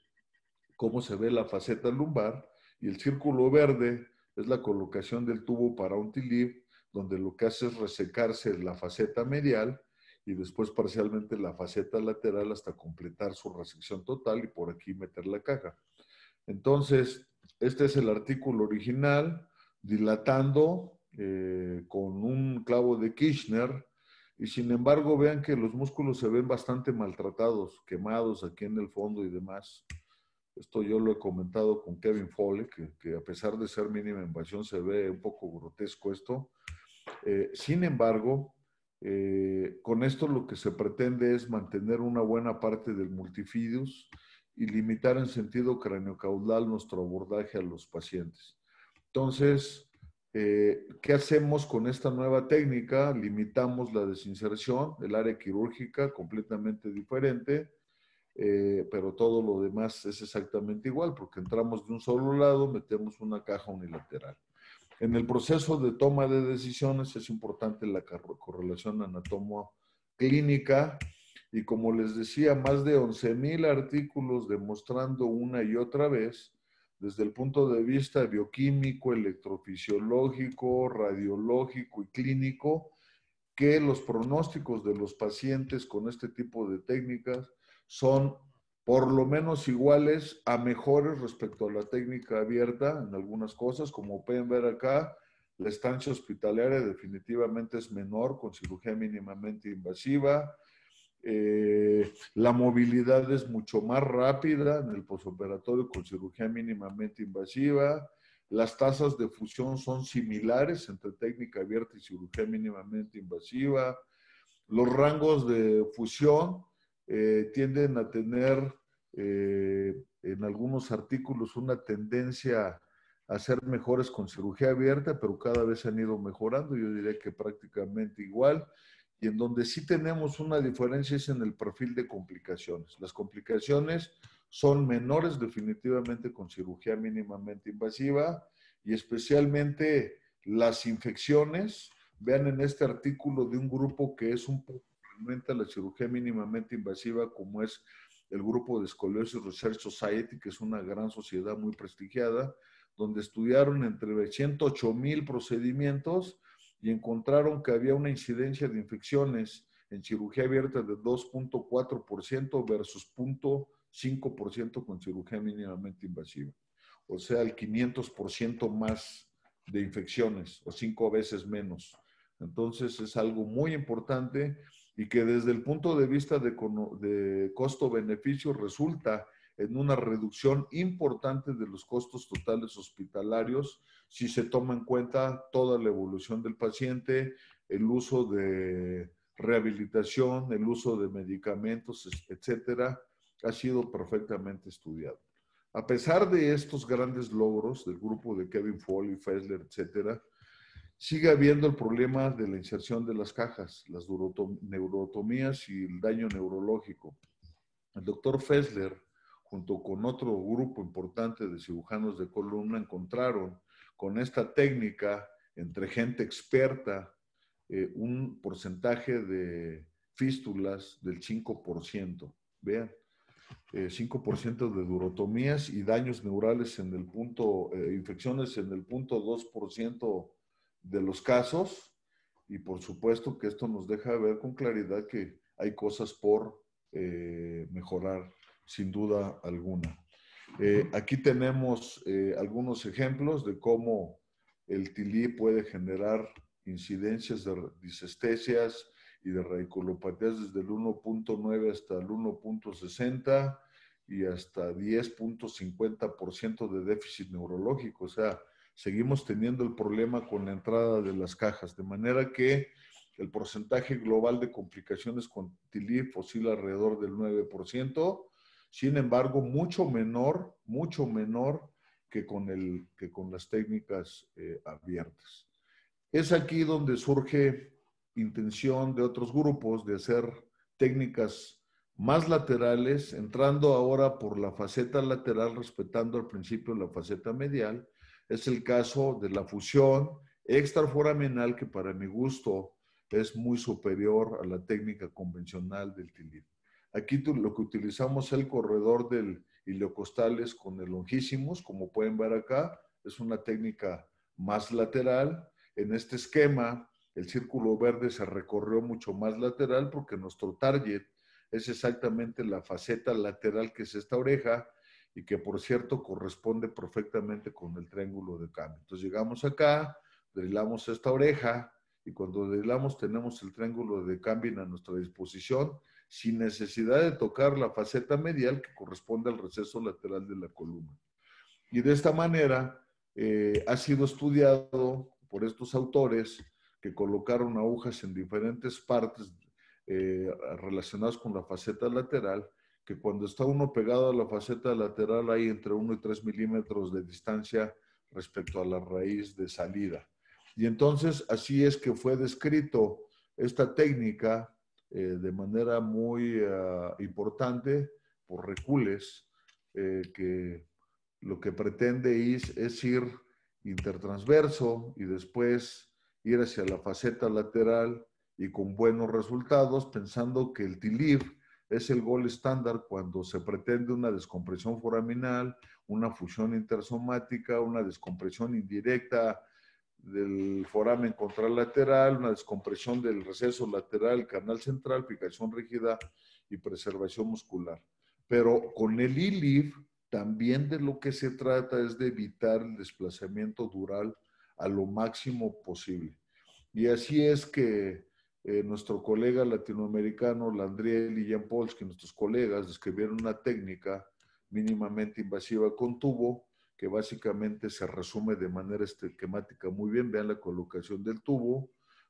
cómo se ve la faceta lumbar y el círculo verde es la colocación del tubo para un TILIF, donde lo que hace es resecarse la faceta medial y después parcialmente la faceta lateral hasta completar su resección total y por aquí meter la caja. Entonces, este es el artículo original, dilatando eh, con un clavo de Kirchner, y sin embargo vean que los músculos se ven bastante maltratados, quemados aquí en el fondo y demás. Esto yo lo he comentado con Kevin Foley, que, a pesar de ser mínima invasión se ve un poco grotesco esto. Eh, sin embargo, eh, con esto lo que se pretende es mantener una buena parte del multifidus, y limitar en sentido craneocaudal nuestro abordaje a los pacientes. Entonces, eh, ¿qué hacemos con esta nueva técnica? Limitamos la desinserción, el área quirúrgica completamente diferente, eh, pero todo lo demás es exactamente igual, porque entramos de un solo lado, metemos una caja unilateral. En el proceso de toma de decisiones es importante la correlación anatomo-clínica, y como les decía, más de 11.000 artículos demostrando una y otra vez, desde el punto de vista bioquímico, electrofisiológico, radiológico y clínico, que los pronósticos de los pacientes con este tipo de técnicas son por lo menos iguales a mejores respecto a la técnica abierta en algunas cosas, como pueden ver acá, la estancia hospitalaria definitivamente es menor con cirugía mínimamente invasiva, eh, la movilidad es mucho más rápida en el posoperatorio con cirugía mínimamente invasiva. Las tasas de fusión son similares entre técnica abierta y cirugía mínimamente invasiva. Los rangos de fusión eh, tienden a tener eh, en algunos artículos una tendencia a ser mejores con cirugía abierta, pero cada vez han ido mejorando. Yo diría que prácticamente igual y en donde sí tenemos una diferencia es en el perfil de complicaciones. Las complicaciones son menores definitivamente con cirugía mínimamente invasiva y especialmente las infecciones. Vean en este artículo de un grupo que es un poco a la cirugía mínimamente invasiva como es el grupo de Scoliosis Research Society, que es una gran sociedad muy prestigiada, donde estudiaron entre 108 mil procedimientos y encontraron que había una incidencia de infecciones en cirugía abierta de 2.4% versus 0.5% con cirugía mínimamente invasiva. O sea, el 500% más de infecciones o cinco veces menos. Entonces es algo muy importante y que desde el punto de vista de, de costo-beneficio resulta en una reducción importante de los costos totales hospitalarios si se toma en cuenta toda la evolución del paciente, el uso de rehabilitación, el uso de medicamentos, etcétera, ha sido perfectamente estudiado. A pesar de estos grandes logros del grupo de Kevin Foley, Fessler, etcétera, sigue habiendo el problema de la inserción de las cajas, las neurotomías y el daño neurológico. El doctor Fessler, junto con otro grupo importante de cirujanos de columna, encontraron con esta técnica entre gente experta eh, un porcentaje de fístulas del 5%. Vean, 5% eh, de durotomías y daños neurales en el punto, eh, infecciones en el punto 2% de los casos. Y por supuesto que esto nos deja ver con claridad que hay cosas por mejorar, sin duda alguna. aquí tenemos algunos ejemplos de cómo el TILI puede generar incidencias de disestesias y de radiculopatías desde el 1.9 hasta el 1.60 y hasta 10.50% de déficit neurológico. O sea, seguimos teniendo el problema con la entrada de las cajas, de manera que el porcentaje global de complicaciones con TILIF oscila alrededor del 9%, sin embargo, mucho menor, mucho menor que con, el, que con las técnicas eh, abiertas. Es aquí donde surge intención de otros grupos de hacer técnicas más laterales, entrando ahora por la faceta lateral, respetando al principio la faceta medial. Es el caso de la fusión extraforaminal, que para mi gusto es muy superior a la técnica convencional del tilín. Aquí lo que utilizamos es el corredor del ileocostales con el longísimos, como pueden ver acá, es una técnica más lateral, en este esquema, el círculo verde se recorrió mucho más lateral porque nuestro target es exactamente la faceta lateral que es esta oreja y que por cierto corresponde perfectamente con el triángulo de cambio. Entonces llegamos acá, drilamos esta oreja y cuando drilamos tenemos el triángulo de cambio a nuestra disposición sin necesidad de tocar la faceta medial que corresponde al receso lateral de la columna. Y de esta manera eh, ha sido estudiado por estos autores que colocaron agujas en diferentes partes eh, relacionadas con la faceta lateral, que cuando está uno pegado a la faceta lateral hay entre 1 y 3 milímetros de distancia respecto a la raíz de salida. Y entonces así es que fue descrito esta técnica eh, de manera muy ah, importante por Recules, eh, que lo que pretende es, es ir intertransverso y después ir hacia la faceta lateral y con buenos resultados, pensando que el TILIF es el gol estándar cuando se pretende una descompresión foraminal, una fusión intersomática, una descompresión indirecta del foramen contralateral, una descompresión del receso lateral, canal central, fijación rígida y preservación muscular. Pero con el ILIF también de lo que se trata es de evitar el desplazamiento dural a lo máximo posible. Y así es que eh, nuestro colega latinoamericano, Landriel y Jan Polsky, nuestros colegas, describieron una técnica mínimamente invasiva con tubo, que básicamente se resume de manera esquemática muy bien. Vean la colocación del tubo,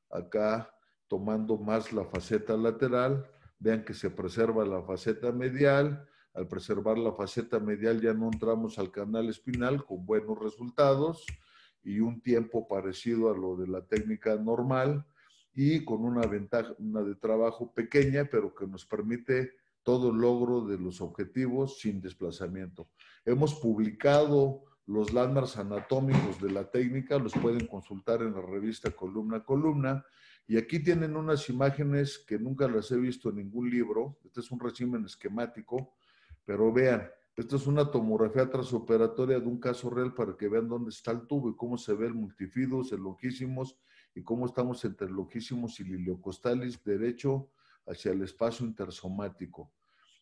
acá tomando más la faceta lateral, vean que se preserva la faceta medial, al preservar la faceta medial ya no entramos al canal espinal con buenos resultados y un tiempo parecido a lo de la técnica normal y con una ventaja una de trabajo pequeña, pero que nos permite todo logro de los objetivos sin desplazamiento. Hemos publicado los landmarks anatómicos de la técnica, los pueden consultar en la revista Columna a Columna. Y aquí tienen unas imágenes que nunca las he visto en ningún libro. Este es un régimen esquemático pero vean, Esta es una tomografía transoperatoria de un caso real para que vean dónde está el tubo y cómo se ve el multifidos, el longísimos y cómo estamos entre longísimos y el iliocostalis derecho hacia el espacio intersomático.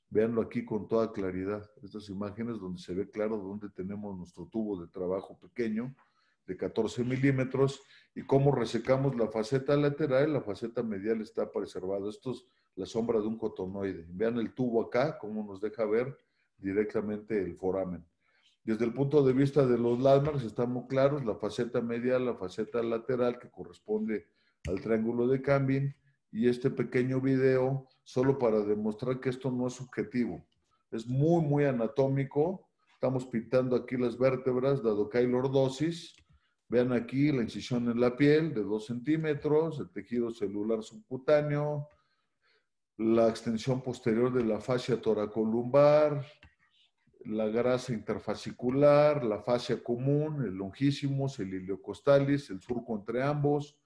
Véanlo aquí con toda claridad. Estas imágenes donde se ve claro dónde tenemos nuestro tubo de trabajo pequeño de 14 milímetros y cómo resecamos la faceta lateral, la faceta medial está preservada. Esto es la sombra de un cotonoide. Vean el tubo acá, cómo nos deja ver directamente el foramen. Desde el punto de vista de los landmarks están muy claros, la faceta medial, la faceta lateral que corresponde al triángulo de Cambin y este pequeño video solo para demostrar que esto no es subjetivo. Es muy, muy anatómico. Estamos pintando aquí las vértebras, dado que hay lordosis. Vean aquí la incisión en la piel de 2 centímetros, el tejido celular subcutáneo, la extensión posterior de la fascia toracolumbar, la grasa interfascicular, la fascia común, el longísimos, el iliocostalis, el surco entre ambos.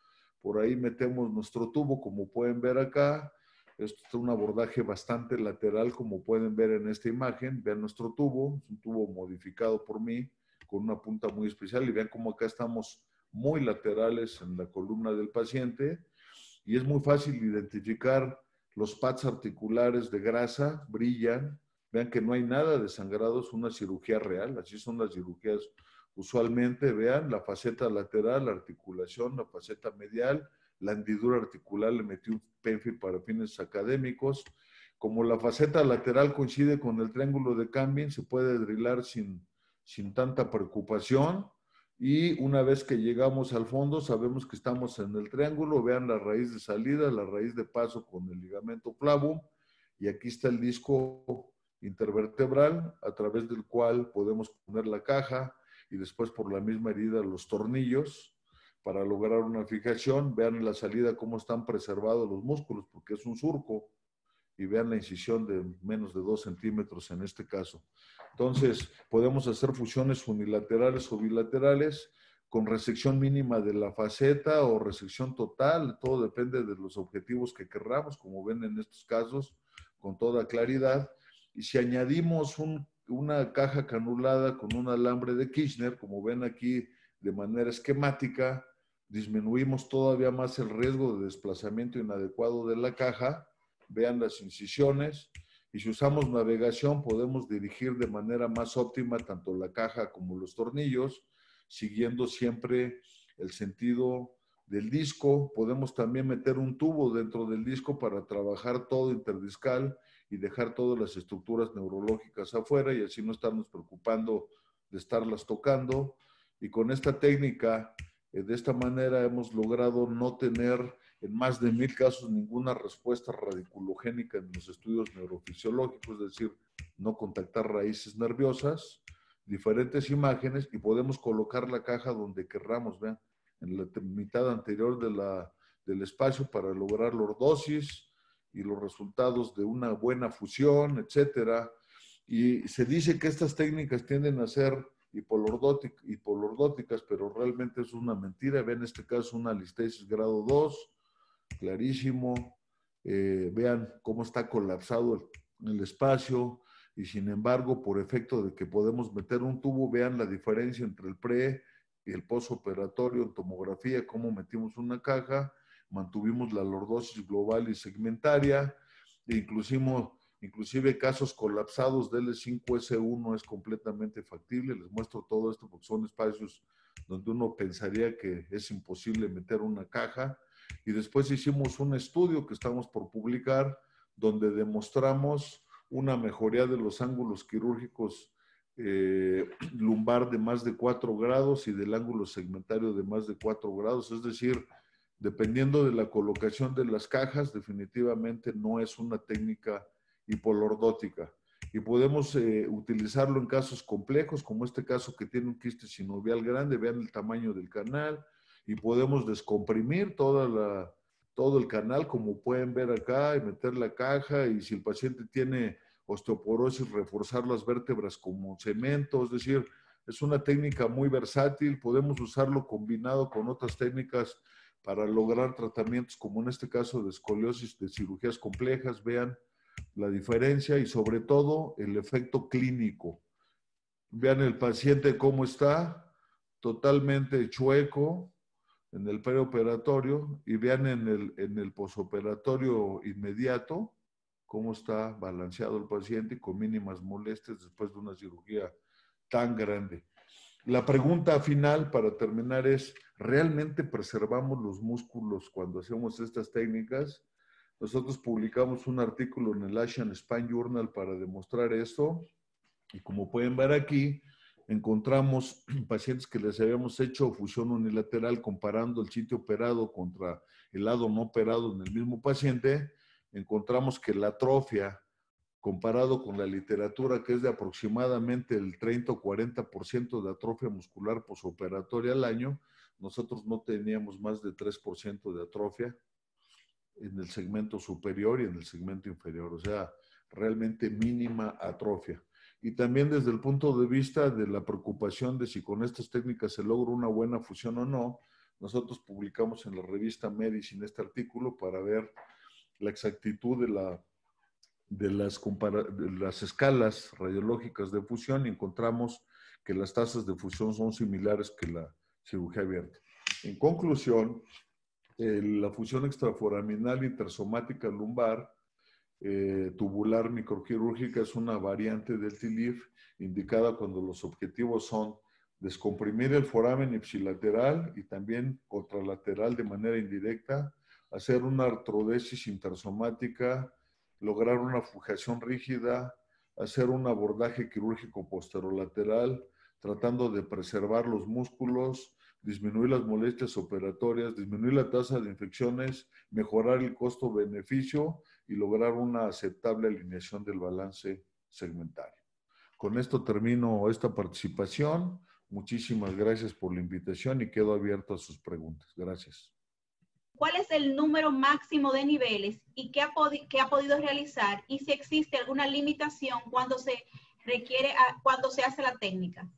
Por ahí metemos nuestro tubo, como pueden ver acá. Esto es un abordaje bastante lateral, como pueden ver en esta imagen. Vean nuestro tubo, es un tubo modificado por mí, con una punta muy especial. Y vean cómo acá estamos muy laterales en la columna del paciente. Y es muy fácil identificar los pads articulares de grasa, brillan. Vean que no hay nada de sangrado, es una cirugía real. Así son las cirugías usualmente. Vean la faceta lateral, la articulación, la faceta medial la hendidura articular le metí un PENFI para fines académicos. Como la faceta lateral coincide con el triángulo de Cambin, se puede drilar sin, sin tanta preocupación. Y una vez que llegamos al fondo, sabemos que estamos en el triángulo. Vean la raíz de salida, la raíz de paso con el ligamento flavum. Y aquí está el disco intervertebral a través del cual podemos poner la caja y después por la misma herida los tornillos para lograr una fijación. Vean en la salida cómo están preservados los músculos, porque es un surco. Y vean la incisión de menos de 2 centímetros en este caso. Entonces, podemos hacer fusiones unilaterales o bilaterales con resección mínima de la faceta o resección total. Todo depende de los objetivos que querramos, como ven en estos casos, con toda claridad. Y si añadimos una caja canulada con un alambre de Kirchner, como ven aquí de manera esquemática, disminuimos todavía más el riesgo de desplazamiento inadecuado de la caja. Vean las incisiones. Y si usamos navegación, podemos dirigir de manera más óptima tanto la caja como los tornillos, siguiendo siempre el sentido del disco. Podemos también meter un tubo dentro del disco para trabajar todo interdiscal y dejar todas las estructuras neurológicas afuera y así no estarnos preocupando de estarlas tocando. Y con esta técnica eh, de esta manera hemos logrado no tener en más de mil casos ninguna respuesta radiculogénica en los estudios neurofisiológicos, es decir, no contactar raíces nerviosas, diferentes imágenes y podemos colocar la caja donde querramos, vean, en la mitad anterior de del espacio para lograr lordosis y los resultados de una buena fusión, etcétera. Y se dice que estas técnicas tienden a ser hipolordóticas, pero realmente es una mentira. Vean en este caso una listesis grado 2, clarísimo. Eh, vean cómo está colapsado el, el espacio y sin embargo, por efecto de que podemos meter un tubo, vean la diferencia entre el pre y el postoperatorio en tomografía, cómo metimos una caja, mantuvimos la lordosis global y segmentaria, e inclusimos Inclusive casos colapsados del L5S1 es completamente factible. Les muestro todo esto porque son espacios donde uno pensaría que es imposible meter una caja. Y después hicimos un estudio que estamos por publicar donde demostramos una mejoría de los ángulos quirúrgicos eh, lumbar de más de 4 grados y del ángulo segmentario de más de 4 grados. Es decir, dependiendo de la colocación de las cajas, definitivamente no es una técnica hipolordótica. Y podemos eh, utilizarlo en casos complejos, como este caso que tiene un quiste sinovial grande, vean el tamaño del canal, y podemos descomprimir toda la, todo el canal, como pueden ver acá, y meter la caja, y si el paciente tiene osteoporosis, reforzar las vértebras como cemento, es decir, es una técnica muy versátil, podemos usarlo combinado con otras técnicas para lograr tratamientos como en este caso de escoliosis de cirugías complejas, vean, la diferencia y sobre todo el efecto clínico. Vean el paciente cómo está, totalmente chueco en el preoperatorio y vean en el, en el posoperatorio inmediato cómo está balanceado el paciente con mínimas molestias después de una cirugía tan grande. La pregunta final para terminar es, ¿realmente preservamos los músculos cuando hacemos estas técnicas? Nosotros publicamos un artículo en el Asian Spine Journal para demostrar esto y como pueden ver aquí, encontramos pacientes que les habíamos hecho fusión unilateral comparando el sitio operado contra el lado no operado en el mismo paciente, encontramos que la atrofia comparado con la literatura que es de aproximadamente el 30 o 40% de atrofia muscular posoperatoria al año, nosotros no teníamos más de 3% de atrofia en el segmento superior y en el segmento inferior, o sea, realmente mínima atrofia. Y también desde el punto de vista de la preocupación de si con estas técnicas se logra una buena fusión o no, nosotros publicamos en la revista Medicine este artículo para ver la exactitud de la de las, las escalas radiológicas de fusión y encontramos que las tasas de fusión son similares que la cirugía abierta. En conclusión, la fusión extraforaminal intersomática lumbar eh, tubular microquirúrgica es una variante del TILIF indicada cuando los objetivos son descomprimir el foramen ipsilateral y también contralateral de manera indirecta, hacer una artrodesis intersomática lograr una fujación rígida, hacer un abordaje quirúrgico posterolateral, tratando de preservar los músculos, disminuir las molestias operatorias, disminuir la tasa de infecciones, mejorar el costo-beneficio y lograr una aceptable alineación del balance segmentario. Con esto termino esta participación. Muchísimas gracias por la invitación y quedo abierto a sus preguntas. Gracias cuál es el número máximo de niveles y qué ha, ha podido realizar y si existe alguna limitación cuando se requiere, ah, cuando se hace la técnica.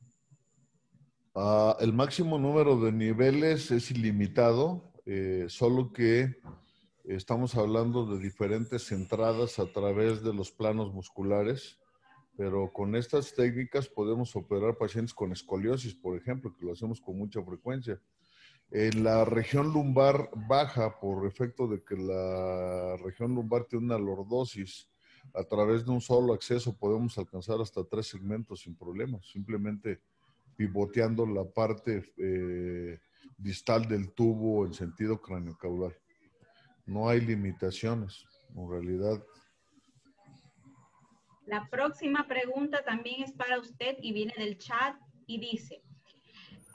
Ah, el máximo número de niveles es ilimitado, eh, solo que estamos hablando de diferentes entradas a través de los planos musculares, pero con estas técnicas podemos operar pacientes con escoliosis, por ejemplo, que lo hacemos con mucha frecuencia. En la región lumbar baja por efecto de que la región lumbar tiene una lordosis. A través de un solo acceso podemos alcanzar hasta tres segmentos sin problemas, simplemente pivoteando la parte eh, distal del tubo en sentido craneocaudal. No hay limitaciones, en realidad. La próxima pregunta también es para usted y viene del chat y dice,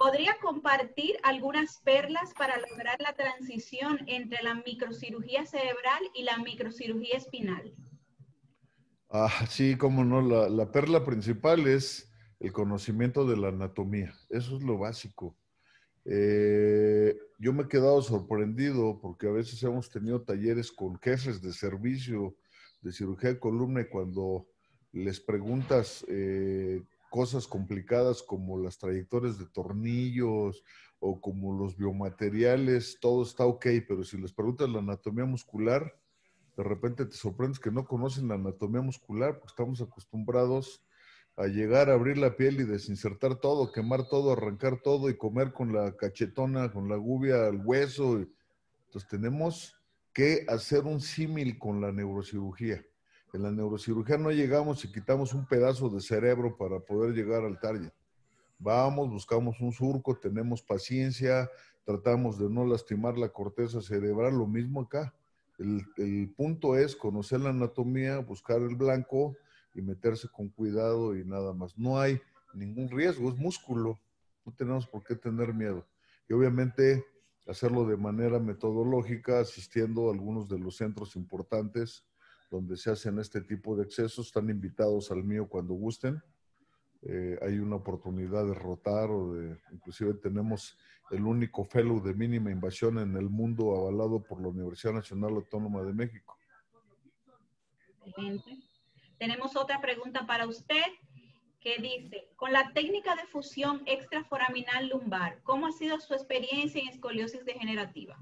¿Podría compartir algunas perlas para lograr la transición entre la microcirugía cerebral y la microcirugía espinal? Ah, sí, cómo no. La, perla principal es el conocimiento de la anatomía. Eso es lo básico. Eh, yo me he quedado sorprendido porque a veces hemos tenido talleres con jefes de servicio de cirugía de columna y cuando les preguntas eh, cosas complicadas como las trayectorias de tornillos o como los biomateriales, todo está ok, pero si les preguntas la anatomía muscular, de repente te sorprendes que no conocen la anatomía muscular, porque estamos acostumbrados a llegar a abrir la piel y desinsertar todo, quemar todo, arrancar todo y comer con la cachetona, con la gubia al hueso. Entonces tenemos que hacer un símil con la neurocirugía. En la neurocirugía no llegamos y quitamos un pedazo de cerebro para poder llegar al target. Vamos, buscamos un surco, tenemos paciencia, tratamos de no lastimar la corteza cerebral, lo mismo acá. El, el, punto es conocer la anatomía, buscar el blanco y meterse con cuidado y nada más. No hay ningún riesgo, es músculo, no tenemos por qué tener miedo. Y obviamente hacerlo de manera metodológica, asistiendo a algunos de los centros importantes donde se hacen este tipo de excesos. Están invitados al mío cuando gusten. Eh, hay una oportunidad de rotar o de, inclusive tenemos el único fellow de mínima invasión en el mundo avalado por la Universidad Nacional Autónoma de México. Tenemos otra pregunta para usted que dice, con la técnica de fusión extraforaminal lumbar, ¿cómo ha sido su experiencia en escoliosis degenerativa?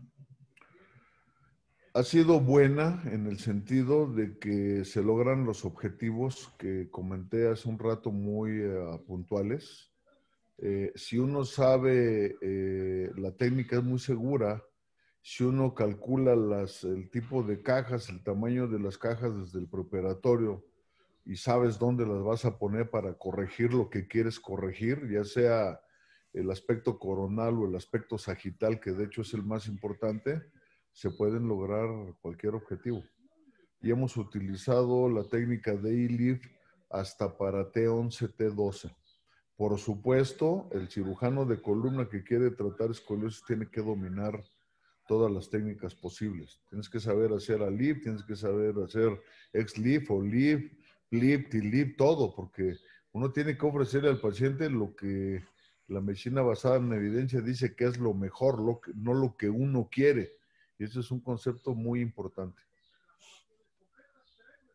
Ha sido buena en el sentido de que se logran los objetivos que comenté hace un rato muy eh, puntuales. Eh, si uno sabe, eh, la técnica es muy segura, si uno calcula las, el tipo de cajas, el tamaño de las cajas desde el preparatorio y sabes dónde las vas a poner para corregir lo que quieres corregir, ya sea el aspecto coronal o el aspecto sagital, que de hecho es el más importante, se pueden lograr cualquier objetivo. Y hemos utilizado la técnica de E-Lift hasta para T11, T12. Por supuesto, el cirujano de columna que quiere tratar escoliosis tiene que dominar todas las técnicas posibles. Tienes que saber hacer a lift, tienes que saber hacer ex-lift o lift, lift y lift, todo, porque uno tiene que ofrecerle al paciente lo que la medicina basada en evidencia dice que es lo mejor, no lo que uno quiere. Y ese es un concepto muy importante.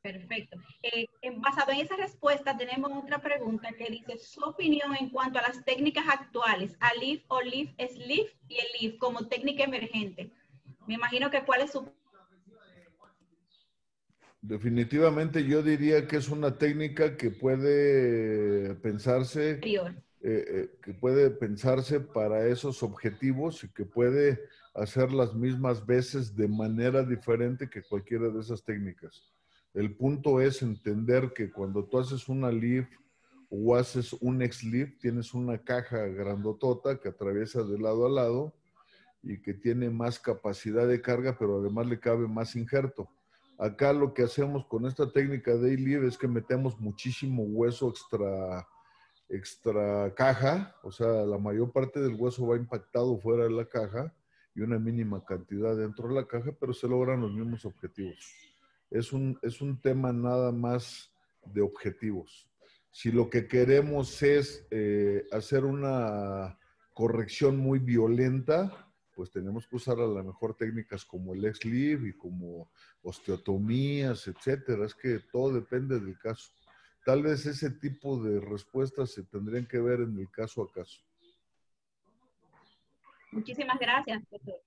Perfecto. Eh, basado en esa respuesta, tenemos otra pregunta que dice su opinión en cuanto a las técnicas actuales, a lift o lift y el lift como técnica emergente. Me imagino que cuál es su... Definitivamente yo diría que es una técnica que puede pensarse, eh, eh, que puede pensarse para esos objetivos y que puede hacer las mismas veces de manera diferente que cualquiera de esas técnicas. El punto es entender que cuando tú haces una lift o haces un ex-lift, tienes una caja grandotota que atraviesa de lado a lado y que tiene más capacidad de carga, pero además le cabe más injerto. Acá lo que hacemos con esta técnica de lift es que metemos muchísimo hueso extra, extra caja, o sea, la mayor parte del hueso va impactado fuera de la caja y una mínima cantidad dentro de la caja, pero se logran los mismos objetivos es un, es un tema nada más de objetivos. Si lo que queremos es eh, hacer una corrección muy violenta, pues tenemos que usar a lo mejor técnicas como el ex-lib y como osteotomías, etcétera. Es que todo depende del caso. Tal vez ese tipo de respuestas se tendrían que ver en el caso a caso. Muchísimas gracias, doctor.